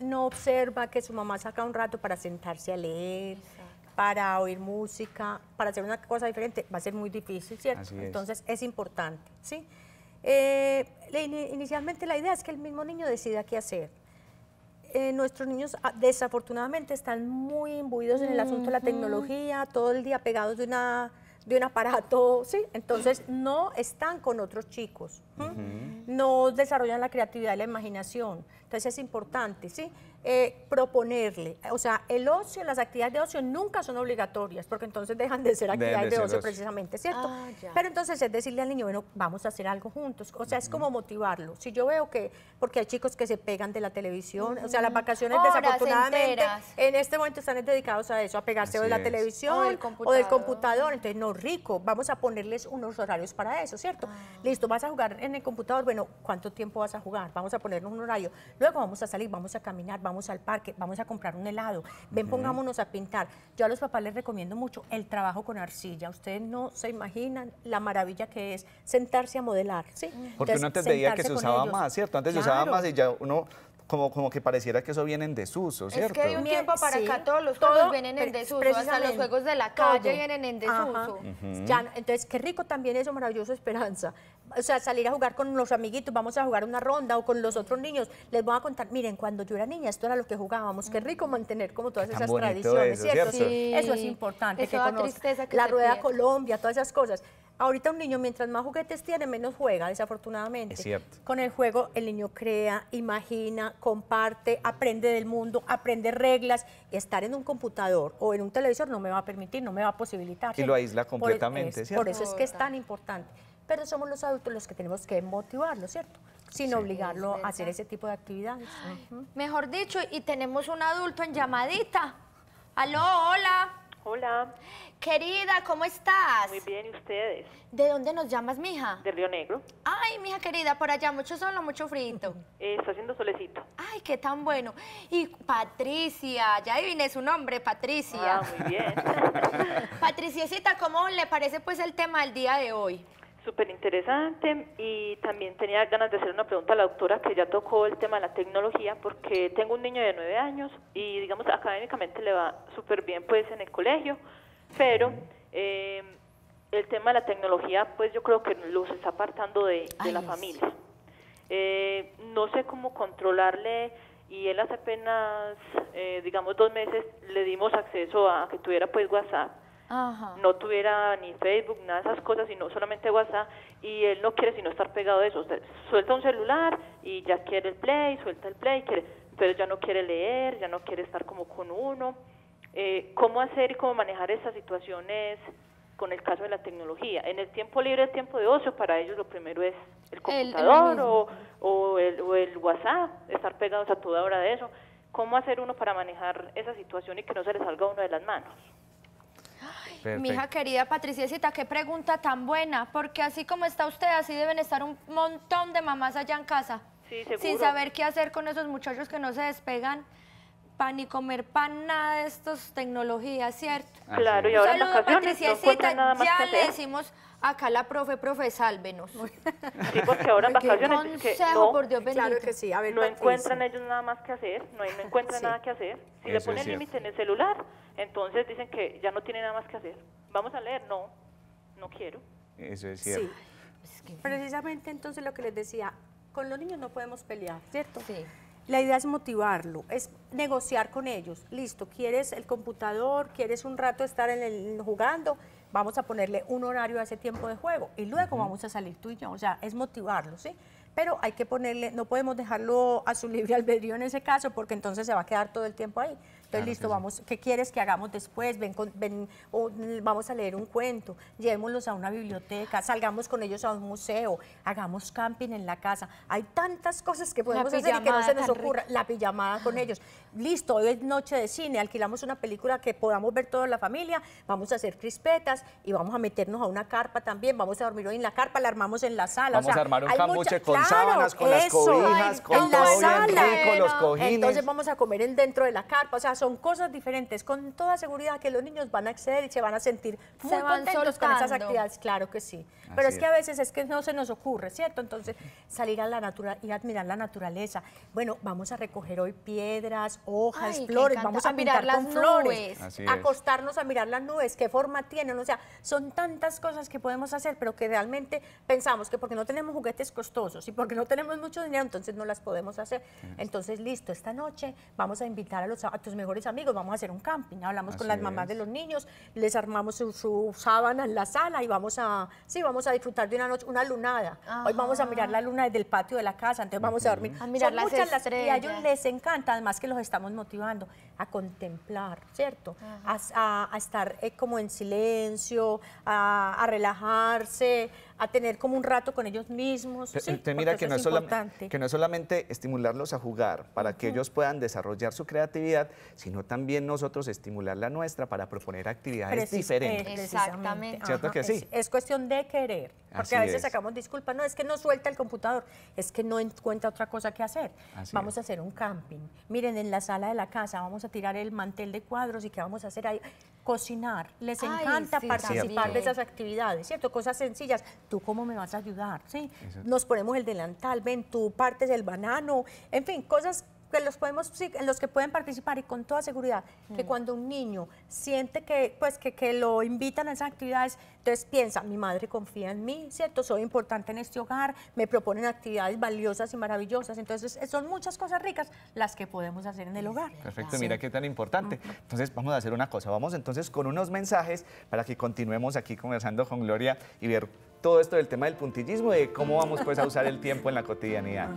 no observa que su mamá saca un rato para sentarse a leer, para oír música, para hacer una cosa diferente, va a ser muy difícil, ¿cierto? Así es. Entonces es importante, ¿sí? Eh, inicialmente la idea es que el mismo niño decida qué hacer. Eh, nuestros niños ah, desafortunadamente están muy imbuidos en el asunto de la tecnología, todo el día pegados de una de un aparato, ¿sí? Entonces no están con otros chicos, no desarrollan la creatividad y la imaginación. Entonces es importante, ¿sí? Eh, proponerle, o sea, el ocio, las actividades de ocio nunca son obligatorias, porque entonces dejan de ser de actividades de, ocio precisamente, ¿cierto? Ah. Pero entonces es decirle al niño, bueno, vamos a hacer algo juntos, o sea, es como motivarlo. Si yo veo que, porque hay chicos que se pegan de la televisión, o sea, las vacaciones Horas desafortunadamente enteras. en este momento están dedicados a eso, a pegarse de la es. televisión O del o del computador. computador. Entonces, no, rico, vamos a ponerles unos horarios para eso, ¿cierto? Listo, vas a jugar en el computador, bueno, ¿cuánto tiempo vas a jugar? Vamos a ponernos un horario. Luego vamos a salir, vamos a caminar, vamos al parque, vamos a comprar un helado. Ven, pongámonos a pintar. Yo a los papás les recomiendo mucho el trabajo con arcilla. Ustedes no se imaginan la maravilla que es sentarse a modelar, ¿sí? Porque Entonces, uno antes veía que se usaba ellos. más, ¿cierto? Antes se usaba Claro. más y ya uno como, como que pareciera que eso viene en desuso, Es ¿cierto? que de un tiempo para sí, acá todos los todo, juegos vienen en desuso, hasta los juegos de la calle todo. vienen en desuso. Ya, entonces, qué rico también eso, maravilloso Esperanza. O sea, salir a jugar con los amiguitos, vamos a jugar una ronda o con los otros niños. Les voy a contar, miren, cuando yo era niña, esto era lo que jugábamos. Qué rico mantener como todas esas tradiciones, eso, ¿cierto? ¿cierto? Sí. Eso es importante. Eso que da conozcan. tristeza que La rueda. Colombia, todas esas cosas. Ahorita un niño, mientras más juguetes tiene, menos juega, desafortunadamente. Es cierto. Con el juego, el niño crea, imagina, comparte, aprende del mundo, aprende reglas. Estar en un computador o en un televisor no me va a permitir, no me va a posibilitar. Y lo aísla Por- completamente, es- ¿cierto? Por eso es que es tan importante. Pero somos los adultos los que tenemos que motivarlo, ¿cierto? Sin obligarlo a hacer ese tipo de actividades. Mejor dicho, y tenemos un adulto en llamadita. Aló, hola. Hola, Querida, ¿cómo estás? muy bien, ¿y ustedes? ¿De dónde nos llamas, mija? De Río Negro. Ay, mija querida, por allá mucho sol o mucho frito. Eh, está haciendo solecito. Ay, qué tan bueno. Y Patricia, ya adiviné su nombre, Patricia. Ah, muy bien. Patriciecita, ¿cómo le parece pues el tema del día de hoy? Súper interesante y también tenía ganas de hacer una pregunta a la doctora que ya tocó el tema de la tecnología porque tengo un niño de nueve años y digamos académicamente le va súper bien pues en el colegio, pero eh, el tema de la tecnología pues yo creo que los está apartando de, de Ay, la familia. Eh, no sé cómo controlarle y él hace apenas eh, digamos dos meses le dimos acceso a que tuviera pues WhatsApp Ajá. no tuviera ni Facebook, nada de esas cosas, sino solamente WhatsApp, y él no quiere sino estar pegado de eso. O sea, suelta un celular y ya quiere el play, suelta el play, quiere, pero ya no quiere leer, ya no quiere estar como con uno. Eh, ¿Cómo hacer y cómo manejar esas situaciones con el caso de la tecnología? En el tiempo libre, el tiempo de ocio, para ellos lo primero es el computador o, o, el, o el WhatsApp, estar pegados a toda hora de eso. ¿Cómo hacer uno para manejar esa situación y que no se le salga uno de las manos? Perfecto. Mija querida Patriciecita, qué pregunta tan buena, porque así como está usted, así deben estar un montón de mamás allá en casa. Sí. Sin saber qué hacer con esos muchachos que no se despegan pan ni comer pan, nada de estos tecnologías, ¿cierto? Claro, y ahora Un en no Patriciecita, encuentran nada más ya que le hacer. decimos acá la profe, profe, sálvenos. Sí, porque ahora en vacaciones que no, por Dios bendito. Claro que sí. A ver, no Patricia. encuentran ellos nada más que hacer, no, no encuentran Sí. nada que hacer. Si Eso le ponen límite en el celular, entonces dicen que ya no tiene nada más que hacer. Vamos a leer, no, no quiero. Eso es cierto. Sí. Precisamente entonces lo que les decía, con los niños no podemos pelear, ¿cierto? Sí. La idea es motivarlo, es negociar con ellos. Listo, ¿quieres el computador? ¿Quieres un rato estar en el jugando? Vamos a ponerle un horario a ese tiempo de juego y luego vamos a salir tú y yo. O sea, es motivarlo, ¿sí? Pero hay que ponerle, no podemos dejarlo a su libre albedrío en ese caso porque entonces se va a quedar todo el tiempo ahí. Entonces, Claro listo, sí. vamos, ¿qué quieres que hagamos después? Ven, con- ven o, mm, vamos a leer un cuento, llevémoslos a una biblioteca, salgamos con ellos a un museo, hagamos camping en la casa. Hay tantas cosas que podemos hacer y que no se nos ocurra. La pijamada con ellos. Listo, hoy es noche de cine, alquilamos una película que podamos ver toda la familia, vamos a hacer crispetas y vamos a meternos a una carpa también, vamos a dormir hoy en la carpa, la armamos en la sala. o Vamos sea, a armar un hay cambuche con claro, sábanas, con las cobijas, con en la todo bien sala. rico, los cojines. Entonces vamos a comer en dentro de la carpa, o sea, son cosas diferentes, con toda seguridad que los niños van a acceder y se van a sentir Se muy van contentos con esas actividades, claro que sí. Pero es que a veces es que no se nos ocurre, ¿cierto? Entonces, salir a la natura, a admirar la naturaleza. Bueno, vamos a recoger hoy piedras, hojas, Ay, flores, vamos a, A mirar pintar con las flores, nubes. Acostarnos a mirar las nubes, qué forma tienen, o sea, son tantas cosas que podemos hacer, pero que realmente pensamos que porque no tenemos juguetes costosos y porque no tenemos mucho dinero, entonces no las podemos hacer. Entonces, listo, esta noche vamos a invitar a, los, a tus mejores amigos, vamos a hacer un camping, hablamos con las mamás es. de los niños, les armamos su, su sábana en la sala y vamos a, sí, vamos a disfrutar de una noche, una lunada. Hoy vamos a mirar la luna desde el patio de la casa, entonces vamos a dormir. A mirar Son las muchas las- y a ellos estrellas. les encanta, además que los estamos motivando a contemplar, ¿cierto? A, a- a estar eh, como en silencio, a, a relajarse, a tener como un rato con ellos mismos. Te- sí, te mira que no, es solam- importante. que no es solamente estimularlos a jugar para que ellos puedan desarrollar su creatividad, sino también nosotros estimular la nuestra para proponer actividades Precis- diferentes. Exactamente. ¿Cierto que es- sí? Es, cuestión de querer, porque Así a veces es. sacamos disculpas, no, es que no suelta el computador, es que no encuentra otra cosa que hacer. Así vamos es. a hacer un camping. Miren, en la sala de la casa vamos a tirar el mantel de cuadros y ¿qué vamos a hacer ahí? Cocinar. Les Ay, encanta sí, participar también. de esas actividades, ¿cierto? Cosas sencillas. ¿Tú cómo me vas a ayudar? ¿Sí? Nos ponemos el delantal, ven, tú partes el banano, en fin, cosas que los podemos, sí, en los que pueden participar y con toda seguridad, que cuando un niño siente que, pues, que, que lo invitan a esas actividades, entonces piensa, mi madre confía en mí, ¿cierto? Soy importante en este hogar, me proponen actividades valiosas y maravillosas, entonces son muchas cosas ricas las que podemos hacer en el hogar. Perfecto, mira qué tan importante. Entonces vamos a hacer una cosa, vamos entonces con unos mensajes para que continuemos aquí conversando con Gloria y ver todo esto del tema del puntillismo y de cómo vamos pues a usar el tiempo en la cotidianidad.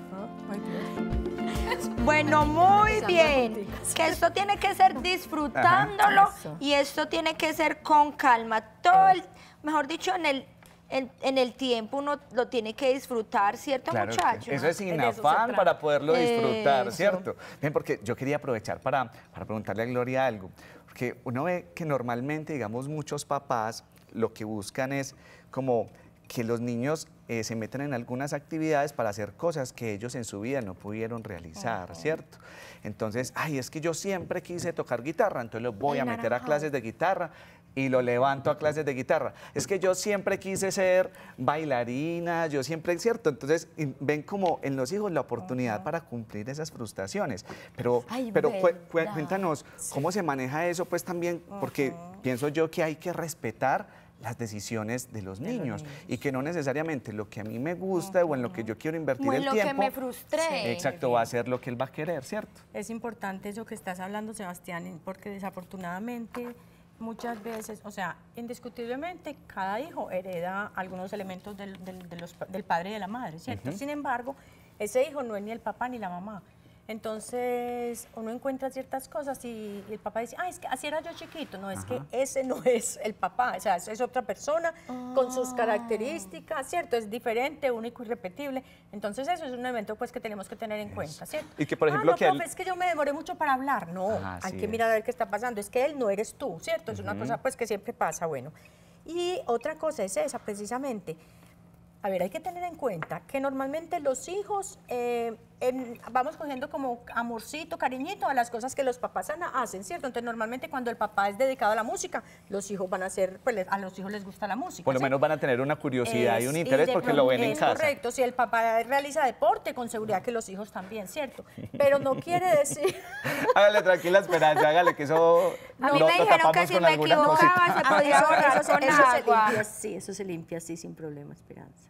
Bueno, muy bien. Que esto tiene que ser disfrutándolo y esto tiene que ser con calma. Todo el, mejor dicho, en el, en, en el tiempo uno lo tiene que disfrutar, ¿cierto, Claro, muchachos? Eso es sin afán para poderlo disfrutar, Eso. ¿cierto? Bien, porque yo quería aprovechar para, para preguntarle a Gloria algo. Porque uno ve que normalmente, digamos, muchos papás lo que buscan es como que los niños eh, se metan en algunas actividades para hacer cosas que ellos en su vida no pudieron realizar, ¿cierto? Entonces, ay, es que yo siempre quise tocar guitarra, entonces lo voy a meter a clases de guitarra y lo levanto a clases de guitarra. Es que yo siempre quise ser bailarina, yo siempre, ¿cierto? Entonces ven como en los hijos la oportunidad para cumplir esas frustraciones. Pero, Ay, pero cu- cuéntanos, ¿cómo se maneja eso? Pues también, porque pienso yo que hay que respetar las decisiones de los niños y que no necesariamente lo que a mí me gusta o en lo que yo quiero invertir el lo que tiempo. me frustré. Exacto, va a ser lo que él va a querer, ¿cierto? Es importante eso que estás hablando, Sebastián, porque desafortunadamente muchas veces, o sea, indiscutiblemente cada hijo hereda algunos elementos del, del- de los pa- del padre y de la madre, ¿cierto? Sin embargo, ese hijo no es ni el papá ni la mamá. Entonces, uno encuentra ciertas cosas y, y el papá dice, ah, es que así era yo chiquito. No, es que ese no es el papá, o sea, eso es otra persona con sus características, ¿cierto? Es diferente, único, irrepetible. Entonces, eso es un elemento pues que tenemos que tener en cuenta, ¿cierto? Y que, por Ah, ejemplo, no, que él- es que yo me demoré mucho para hablar. No, Ah, hay que es. mirar a ver qué está pasando. Es que él no eres tú, ¿cierto? Es una cosa pues que siempre pasa, bueno. Y otra cosa es esa, precisamente. A ver, hay que tener en cuenta que normalmente los hijos eh, en- vamos cogiendo como amorcito, cariñito a las cosas que los papás hacen, ¿cierto? Entonces, normalmente cuando el papá es dedicado a la música, los hijos van a ser, pues a los hijos les gusta la música. Por lo ¿sí? menos van a tener una curiosidad y un interés de porque lo ven en es casa. correcto, si el papá realiza deporte, con seguridad que los hijos también, ¿cierto? Pero no quiere decir... Hágale tranquila esperanza, hágale que eso A mí lo- me dijeron que si me equivocaba cosita. se podía eso, borrar eso- con eso se agua. limpia así, eso se limpia así sin problema, Esperanza.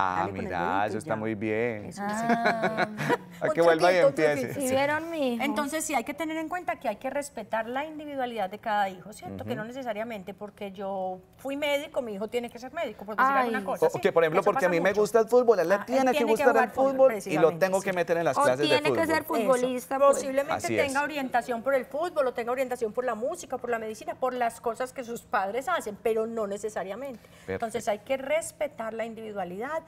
Ah, dale mira, eso está ya. muy bien. Eso Ah, A que vuelva y truquito, empiece. ¿Sí vieron mi hijo? Entonces sí hay que tener en cuenta que hay que respetar la individualidad de cada hijo, ¿cierto? Que no necesariamente porque yo fui médico, mi hijo tiene que ser médico, por decir Ay. alguna cosa. O, ¿sí? que por ejemplo, Eso porque a mí me gusta el fútbol, a él le Ah, él tiene que tiene que gustar el jugar fútbol, fútbol y lo tengo que meter en las O clases de tiene que fútbol. ser futbolista. pues. Posiblemente Así tenga es. orientación por el fútbol o tenga orientación por la música, por la medicina, por las cosas que sus padres hacen, pero no necesariamente. Entonces hay que respetar la individualidad,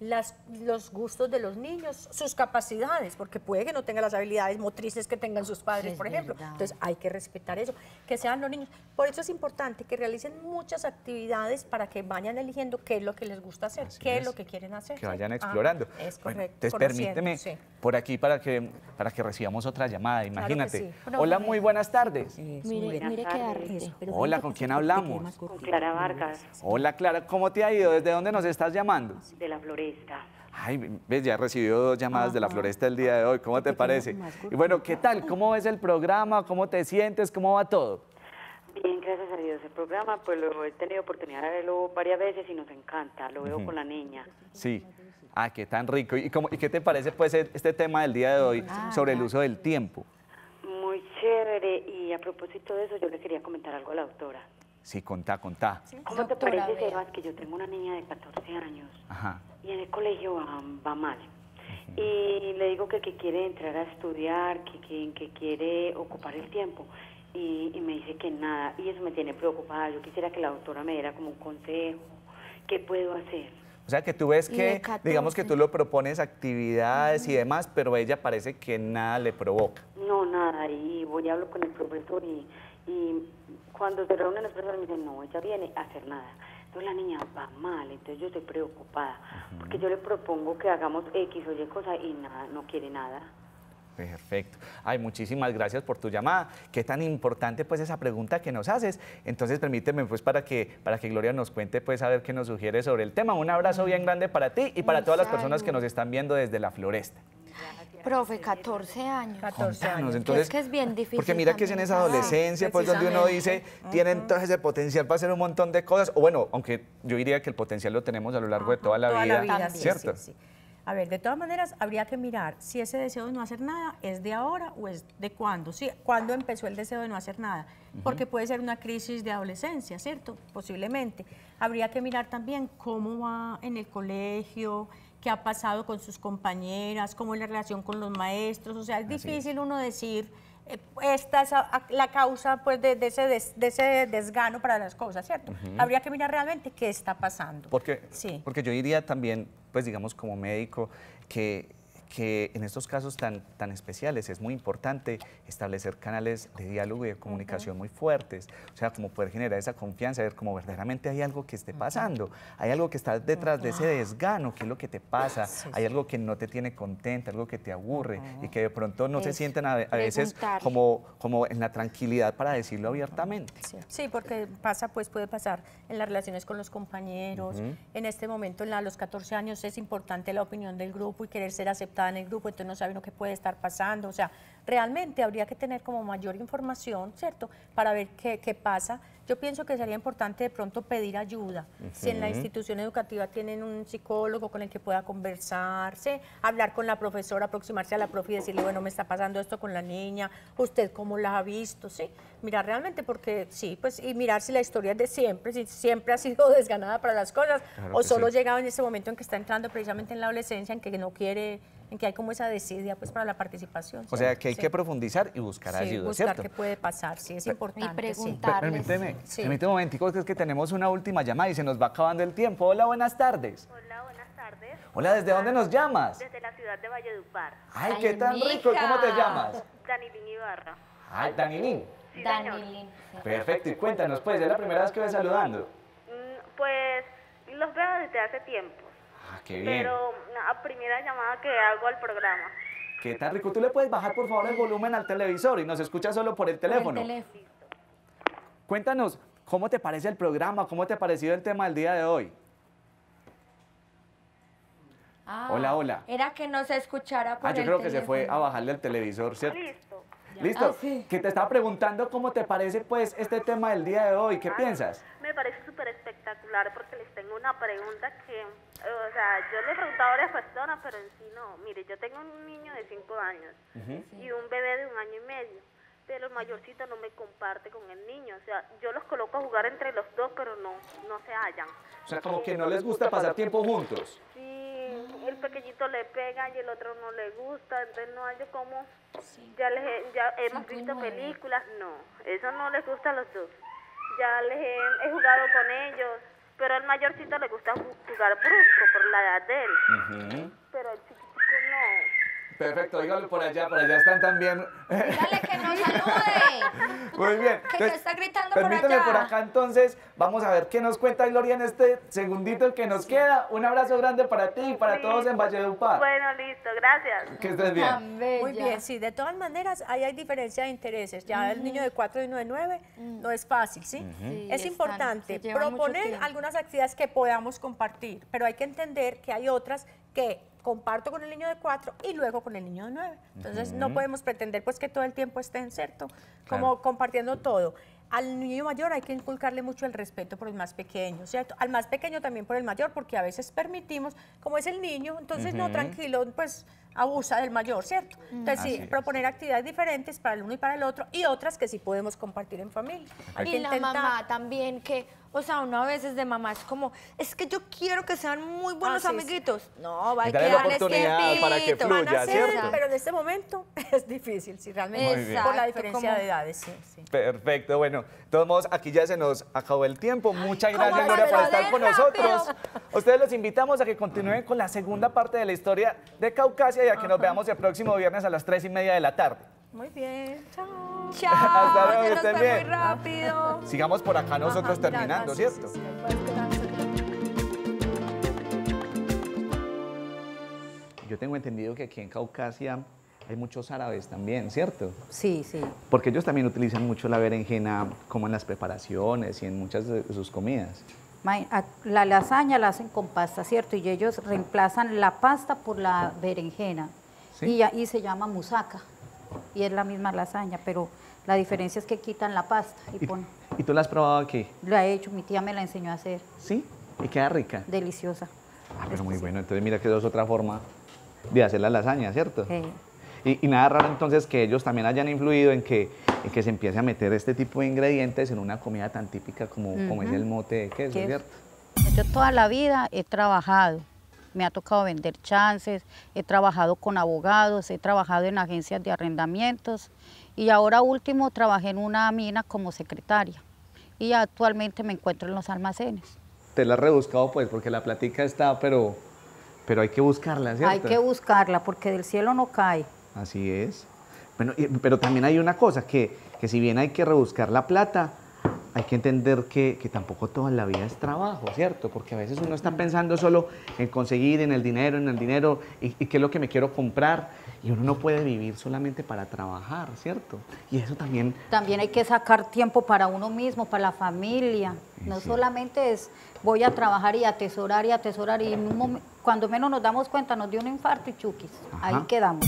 las, los gustos de los niños, sus capacidades, porque puede que no tenga las habilidades motrices que tengan sus padres, por ejemplo. Entonces hay que respetar eso, que sean los niños. Por eso es importante que realicen muchas actividades para que vayan eligiendo qué es lo que les gusta hacer, Así qué es. es. lo que quieren hacer. que vayan. Ah, explorando. es Bueno, correcto. entonces permíteme sí. por aquí para que, para que recibamos otra llamada, imagínate. sí. Hola, muy buenas tardes. Mire, mire qué arte. Hola, ¿con quién hablamos? Con Clara Vargas, Hola, Clara, ¿cómo te ha ido? ¿Desde dónde nos estás llamando? de la Floresta. Ay, ves, ya he recibido dos llamadas de la floresta el día de hoy. ¿Cómo te parece? Y bueno, ¿qué tal? ¿Cómo ves el programa? ¿Cómo te sientes? ¿Cómo va todo? Bien, gracias a Dios. El programa, pues lo he tenido oportunidad de verlo varias veces y nos encanta. Lo veo con la niña. Sí. Ah, qué tan rico. ¿Y, cómo- y qué te parece pues e- este tema del día de hoy sobre el uso del tiempo? Muy chévere. Y a propósito de eso, yo le quería comentar algo a la doctora. Sí, contá, contá. ¿Cómo te parece. Sebas, que yo tengo una niña de 14 años Ajá. Y en el colegio va, va mal? Y le digo que, que quiere entrar a estudiar, que, que, que quiere ocupar el tiempo. Y, y me dice que nada, y eso me tiene preocupada. Yo quisiera que la doctora me diera como un consejo. ¿Qué puedo hacer? O sea que tú ves que, de 14. digamos que tú lo propones actividades y demás, pero a ella parece que nada le provoca. No, nada, y voy y hablo con el profesor y, y cuando se reúnen los profesores me dicen, no, ella viene a hacer nada. Entonces la niña va mal, entonces yo estoy preocupada, porque yo le propongo que hagamos X o Y cosa y nada, no quiere nada. Perfecto. Ay, muchísimas gracias por tu llamada. Qué tan importante pues esa pregunta que nos haces. Entonces permíteme pues para que, para que Gloria nos cuente pues a ver qué nos sugiere sobre el tema. Un abrazo bien grande para ti y para todas las personas que nos están viendo desde la floresta. Profe, 14 años. 14 Contanos, años. entonces, es que es bien difícil Porque mira que es en esa adolescencia, pues donde uno dice, tienen todo ese potencial para hacer un montón de cosas, o bueno, aunque yo diría que el potencial lo tenemos a lo largo de toda la Toda vida, la vida, sí, ¿cierto? sí, sí. A ver, de todas maneras, habría que mirar si ese deseo de no hacer nada es de ahora o es de cuándo. Sí, ¿Cuándo empezó el deseo de no hacer nada? Porque puede ser una crisis de adolescencia, ¿cierto? Posiblemente. Habría que mirar también cómo va en el colegio, qué ha pasado con sus compañeras, cómo es la relación con los maestros. O sea, es difícil uno decir, eh, esta es a- a- la causa pues, de, de ese des- de ese desgano para las cosas, ¿cierto? Habría que mirar realmente qué está pasando. Porque, Sí. porque yo diría también, pues digamos como médico, que, que en estos casos tan, tan especiales es muy importante establecer canales de diálogo y de comunicación muy fuertes. O sea, como poder generar esa confianza, ver como verdaderamente hay algo que esté pasando, hay algo que está detrás de ese desgano, qué es lo que te pasa, hay algo que no te tiene contenta, algo que te aburre y que de pronto no se Eso, sienten a, a veces como, como en la tranquilidad para decirlo abiertamente. Sí, sí, porque pasa, pues puede pasar en las relaciones con los compañeros. En este momento, en la- a los 14 años, es importante la opinión del grupo y querer ser aceptada en el grupo, entonces no sabe uno qué puede estar pasando. O sea, realmente habría que tener como mayor información, ¿cierto? Para ver qué, qué pasa. Yo pienso que sería importante de pronto pedir ayuda. Si en la institución educativa tienen un psicólogo con el que pueda conversar, ¿sí? hablar con la profesora, aproximarse a la profe y decirle, bueno, me está pasando esto con la niña, usted cómo la ha visto, ¿sí? Mirar realmente porque sí, pues y mirar si la historia es de siempre, si siempre ha sido desganada para las cosas Claro o solo sí. llegado en ese momento en que está entrando precisamente en la adolescencia, en que no quiere, en que hay como esa desidia pues para la participación. O sea, que hay Sí. que profundizar y buscar Sí, ayuda, buscar ¿cierto? qué puede pasar, sí, es importante. sí. preguntar. Per- darles. Permíteme, Sí. permíteme un momentico, que es que tenemos una última llamada y se nos va acabando el tiempo. Hola, buenas tardes. Hola, buenas tardes. Hola, ¿desde dónde nos llamas? Desde la ciudad de Valledupar. Ay, Ay, qué tan rico. ¿Cómo te llamas? Danilín Ibarra. Ay, Danilín. Danilín. Perfecto, y cuéntanos, pues, es la primera vez que ves saludando. Mm, Pues los veo desde hace tiempo. Ah, qué bien. Pero a primera llamada que hago al programa. Qué tan rico. ¿Tú le puedes bajar, por favor, el volumen al televisor y nos escuchas solo por el Por el teléfono? teléfono. Cuéntanos, ¿cómo te parece el programa? ¿Cómo te ha parecido el tema del día de hoy? Ah, Hola, hola. Era que no se escuchara por Ah, yo el creo que se fue a bajarle el televisor, ¿cierto? Listo. Listo. Ah, sí. Que te estaba preguntando cómo te parece pues este tema del día de hoy. ¿Qué piensas? Me parece súper espectacular porque les tengo una pregunta que, o sea, yo le he preguntado a varias personas, pero en sí no. Mire, yo tengo un niño de 5 años y un bebé de un año y medio, pero el mayorcito no me comparte con el niño. O sea, yo los coloco a jugar entre los dos, pero no, no se hallan. O sea, como que no les gusta pasar tiempo juntos. Sí, el pequeñito le pega y el otro no le gusta, entonces no hay como... Ya, les he- ya hemos visto películas, no, eso no les gusta a los dos. Ya les he, he jugado con ellos, pero al mayorcito le gusta ju- jugar brusco por la edad de él, pero el chiquitico no. Perfecto, dígalo por allá, por allá están también. Dale que nos salude. Muy bien. Que- que Entonces, está gritando por allá. por acá entonces, vamos a ver qué nos cuenta Gloria en este segundito que nos queda. Un abrazo grande para ti y para Sí. todos en Valledupar. Bueno, listo, gracias. Que estés bien. Muy bien, sí, de todas maneras, ahí hay diferencia de intereses. Ya el niño de 4 y uno de 9 no es fácil, ¿sí? Sí, es están- importante proponer algunas actividades que podamos compartir, pero hay que entender que hay otras que comparto con el niño de 4 y luego con el niño de 9. Entonces, no podemos pretender pues que todo el tiempo estén, ¿cierto? Como Claro. compartiendo todo. Al niño mayor hay que inculcarle mucho el respeto por el más pequeño, ¿cierto? Al más pequeño también por el mayor, porque a veces permitimos, como es el niño, entonces no, tranquilo, pues abusa del mayor, ¿cierto? Entonces Así sí, es. proponer actividades diferentes para el uno y para el otro y otras que sí podemos compartir en familia. Hay que Y la intentar- mamá también, que, o sea, uno a veces de mamá es como, es que yo quiero que sean muy buenos Ah, sí, sí. amiguitos. No, va a darles oportunidad para que tiempito. fluya, Van a ser, ¿cierto? pero en este momento es difícil, sí, realmente, por la diferencia de edades, sí, sí. Perfecto, bueno, de todos modos, aquí ya se nos acabó el tiempo. Muchas ¿cómo gracias, Gloria, por estar con nosotros. Ustedes los invitamos a que continúen con la segunda parte de la historia de Caucasia y a que nos veamos el próximo viernes a las tres y media de la tarde. Muy bien, chao. Chao, Hasta luego, se nos fue bien. muy rápido. Sigamos por acá nosotros Ajá, mira, terminando, ah, sí, sí, ¿cierto? sí. Yo tengo entendido que aquí en Caucasia hay muchos árabes también, ¿cierto? Sí, sí. Porque ellos también utilizan mucho la berenjena como en las preparaciones y en muchas de sus comidas. La lasaña la hacen con pasta, ¿cierto? Y ellos reemplazan la pasta por la berenjena. y, y se llama musaca. Y es la misma lasaña, pero la diferencia es que quitan la pasta y ponen. ¿Y tú la has probado aquí? La he hecho, mi tía me la enseñó a hacer, ¿Sí? ¿Y queda rica? deliciosa. Ah, pero muy bueno. Entonces mira que eso es otra forma de hacer la lasaña, ¿cierto? Eh, Y, y nada raro entonces que ellos también hayan influido en que, en que se empiece a meter este tipo de ingredientes en una comida tan típica como, como es el mote de queso, Queso. ¿cierto? Yo toda la vida he trabajado, me ha tocado vender chances, he trabajado con abogados, he trabajado en agencias de arrendamientos y ahora último trabajé en una mina como secretaria y actualmente me encuentro en los almacenes. Te la has rebuscado pues porque la platica está, pero, pero hay que buscarla, ¿cierto? Hay que buscarla porque del cielo no cae. Así es. Bueno, y- pero también hay una cosa, que, que si bien hay que rebuscar la plata, hay que entender que, que tampoco toda la vida es trabajo, ¿cierto? Porque a veces uno está pensando solo en conseguir, en el dinero, en el dinero, y, y qué es lo que me quiero comprar, y uno no puede vivir solamente para trabajar, ¿cierto? Y eso también También hay que sacar tiempo para uno mismo, para la familia. No solamente es voy a trabajar y atesorar y atesorar y en un momen- cuando menos nos damos cuenta nos dio un infarto y chuquis. Ahí Ajá. quedamos.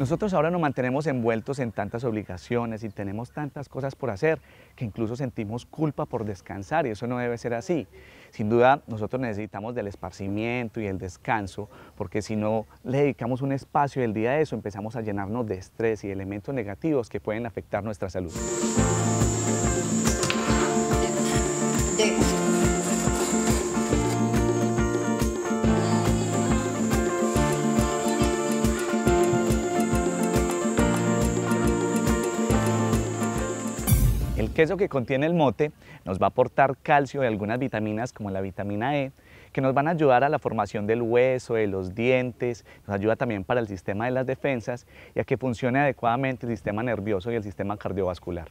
Nosotros ahora nos mantenemos envueltos en tantas obligaciones y tenemos tantas cosas por hacer que incluso sentimos culpa por descansar y eso no debe ser así. Sin duda, nosotros necesitamos del esparcimiento y el descanso porque si no le dedicamos un espacio del día a eso, empezamos a llenarnos de estrés y elementos negativos que pueden afectar nuestra salud. Queso que contiene el mote nos va a aportar calcio y algunas vitaminas como la vitamina E, que nos van a ayudar a la formación del hueso, de los dientes, nos ayuda también para el sistema de las defensas y a que funcione adecuadamente el sistema nervioso y el sistema cardiovascular.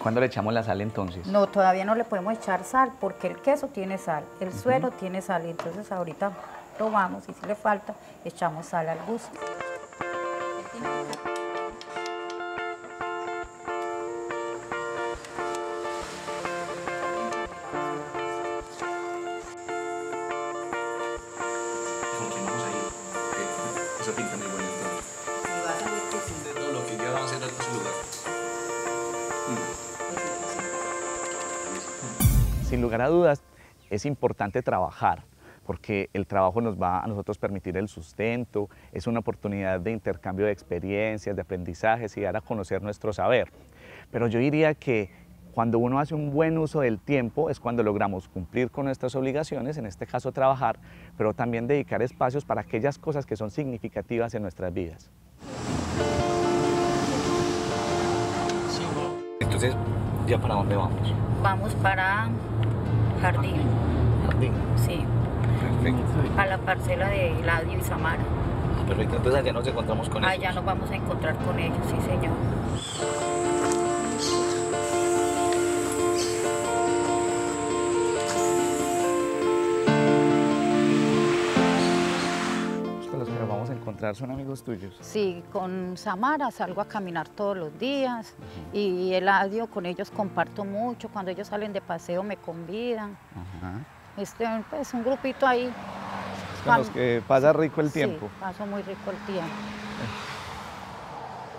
Cuándo le echamos la sal entonces? No, todavía no le podemos echar sal porque el queso tiene sal, el suero tiene sal, y entonces ahorita probamos y si le falta echamos sal al gusto. Sin lugar a dudas, es importante trabajar, porque el trabajo nos va a nosotros permitir el sustento, es una oportunidad de intercambio de experiencias, de aprendizajes y dar a conocer nuestro saber. Pero yo diría que cuando uno hace un buen uso del tiempo es cuando logramos cumplir con nuestras obligaciones, en este caso trabajar, pero también dedicar espacios para aquellas cosas que son significativas en nuestras vidas. Entonces, ¿ya para dónde vamos? Vamos para jardín, Jardín. sí, Perfecto. a la parcela de Eladio y Samara. Perfecto. Entonces allá nos encontramos con ellos. Allá nos vamos a encontrar con ellos, sí señor. Encontrar son amigos tuyos. Sí, con Samara salgo a caminar todos los días y Eladio con ellos comparto mucho. Cuando ellos salen de paseo me convidan. Ajá. Este, pues un grupito ahí. Es con los que pasa rico el tiempo. Sí, paso muy rico el tiempo.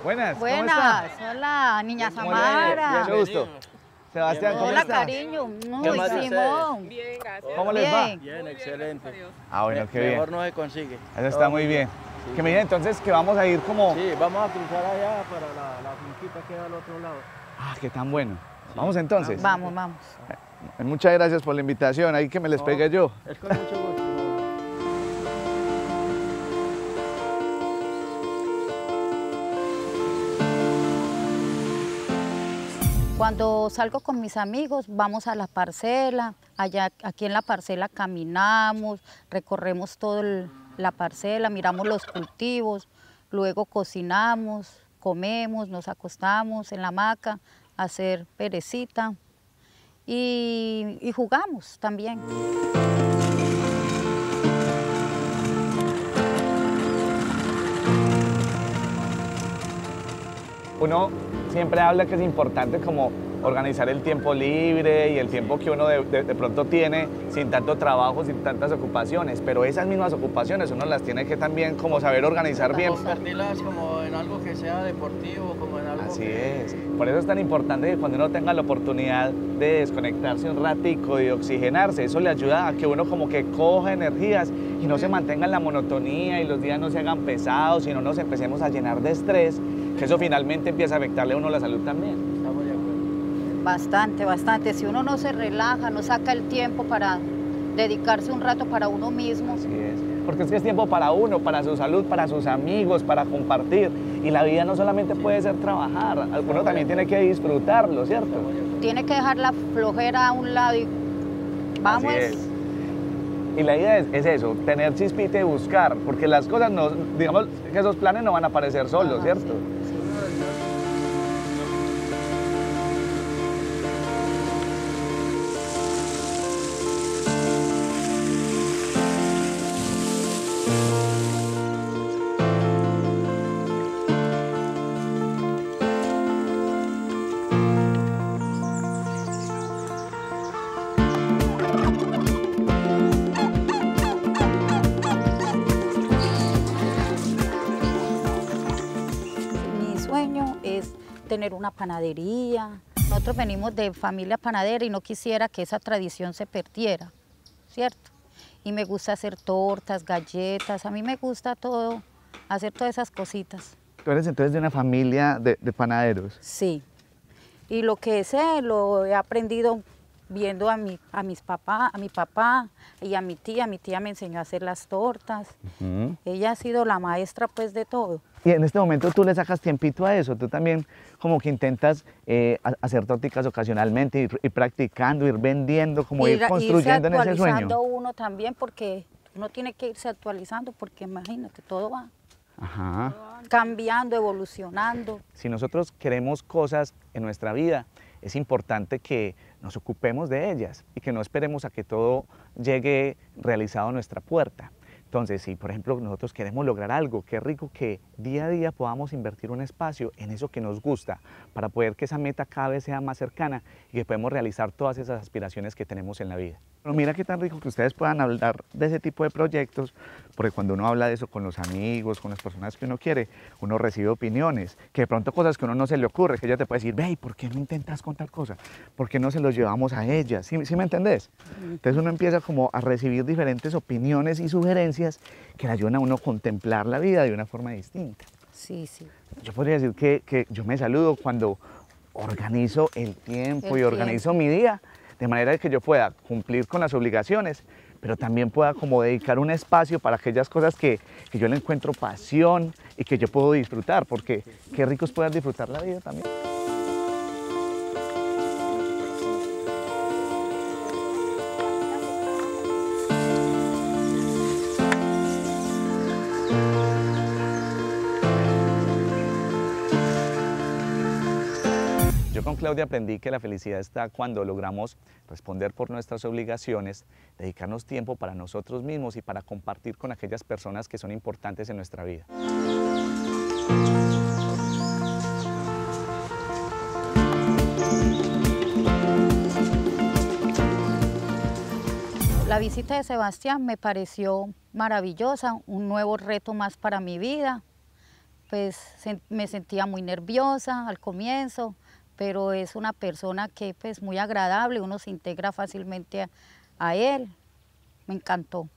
Buenas, ¿cómo Buenas, hola, niña ¿Cómo le va? Samara. Mucho gusto. Sebastián, ¿cómo Hola, está? cariño. ¿Qué Muy más de Simón. ¿Cómo les va? Bien. Bien, excelente. Ah, bueno, qué bien. Mejor no se consigue. Eso está muy bien. Que me digan entonces que vamos a ir como... Sí, vamos a cruzar allá para la, la finquita que va al otro lado. Ah, qué tan bueno. Vamos entonces. Vamos, vamos. Muchas gracias por la invitación. Ahí que me les pegue yo. Es con mucho gusto. Cuando salgo con mis amigos, vamos a la parcela, allá, aquí en la parcela caminamos, recorremos toda la parcela, miramos los cultivos, luego cocinamos, comemos, nos acostamos en la hamaca, a hacer perecita y, y jugamos también. Uno siempre habla que es importante como organizar el tiempo libre y el tiempo que uno de, de- de pronto tiene sin tanto trabajo, sin tantas ocupaciones, pero esas mismas ocupaciones uno las tiene que también como saber organizar bien. Convertirlas como en algo que sea deportivo, como en algo Así que... es. Por eso es tan importante que cuando uno tenga la oportunidad de desconectarse un ratico y de oxigenarse, eso le ayuda a que uno como que coja energías y no se mantenga en la monotonía y los días no se hagan pesados y no nos empecemos a llenar de estrés, que eso finalmente empieza a afectarle a uno la salud también. Estamos de acuerdo. Bastante, bastante. Si uno no se relaja, no saca el tiempo para dedicarse un rato para uno mismo. Así es. Porque es que es tiempo para uno, para su salud, para sus amigos, para compartir. Y la vida no solamente puede ser trabajar, uno también tiene que disfrutarlo, ¿cierto? Tiene que dejar la flojera a un lado y vamos. Así es. Y la idea es, es eso, tener chispita y buscar, porque las cosas no, digamos que esos planes no van a aparecer solos, Ajá, ¿cierto? Tener una panadería. Nosotros venimos de familia panadera y no quisiera que esa tradición se perdiera, ¿cierto? Y me gusta hacer tortas, galletas, a mí me gusta todo, hacer todas esas cositas. Tú eres entonces de una familia de, de panaderos. Sí. Y lo que sé lo he aprendido viendo a mi, a mis papá, a mi papá y a mi tía. Mi tía me enseñó a hacer las tortas. Ella ha sido la maestra pues de todo. Y en este momento tú le sacas tiempito a eso, tú también como que intentas eh, ha- hacer torticas ocasionalmente, ir, ir practicando, ir vendiendo, como ir, Ir- irse construyendo en ese actualizando sueño. uno también porque uno tiene que irse actualizando porque imagínate, todo va Ajá. cambiando, evolucionando. Si nosotros queremos cosas en nuestra vida, es importante que nos ocupemos de ellas y que no esperemos a que todo llegue realizado a nuestra puerta. Entonces, si por ejemplo nosotros queremos lograr algo, qué rico que día a día podamos invertir un espacio en eso que nos gusta para poder que esa meta cada vez sea más cercana y que podemos realizar todas esas aspiraciones que tenemos en la vida. Pero mira qué tan rico que ustedes puedan hablar de ese tipo de proyectos, porque cuando uno habla de eso con los amigos, con las personas que uno quiere, uno recibe opiniones, que de pronto cosas que a uno no se le ocurre, que ella te puede decir, ve, ¿y ¿por qué no intentas con tal cosa? ¿Por qué no se los llevamos a ella? ¿Sí, sí me entendés? Entonces uno empieza como a recibir diferentes opiniones y sugerencias que le ayudan a uno a contemplar la vida de una forma distinta. Sí, sí. Yo podría decir que, que yo me saludo cuando organizo el tiempo El y organizo mi día de manera que yo pueda cumplir con las obligaciones, pero también pueda como dedicar un espacio para aquellas cosas que, que yo le encuentro pasión y que yo puedo disfrutar, porque qué rico es disfrutar la vida también. Claudia aprendí que la felicidad está cuando logramos responder por nuestras obligaciones, dedicarnos tiempo para nosotros mismos y para compartir con aquellas personas que son importantes en nuestra vida. La visita de Sebastián me pareció maravillosa, un nuevo reto más para mi vida. Pues me sentía muy nerviosa al comienzo, pero es una persona que pues muy agradable, uno se integra fácilmente a, él. Me encantó.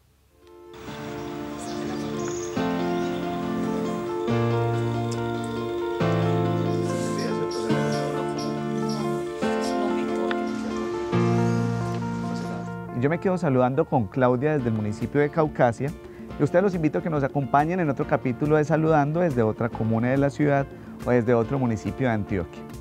Yo me quedo saludando con Claudia desde el municipio de Caucasia y ustedes los invito a que nos acompañen en otro capítulo de Saludando desde otra comuna de la ciudad o desde otro municipio de Antioquia.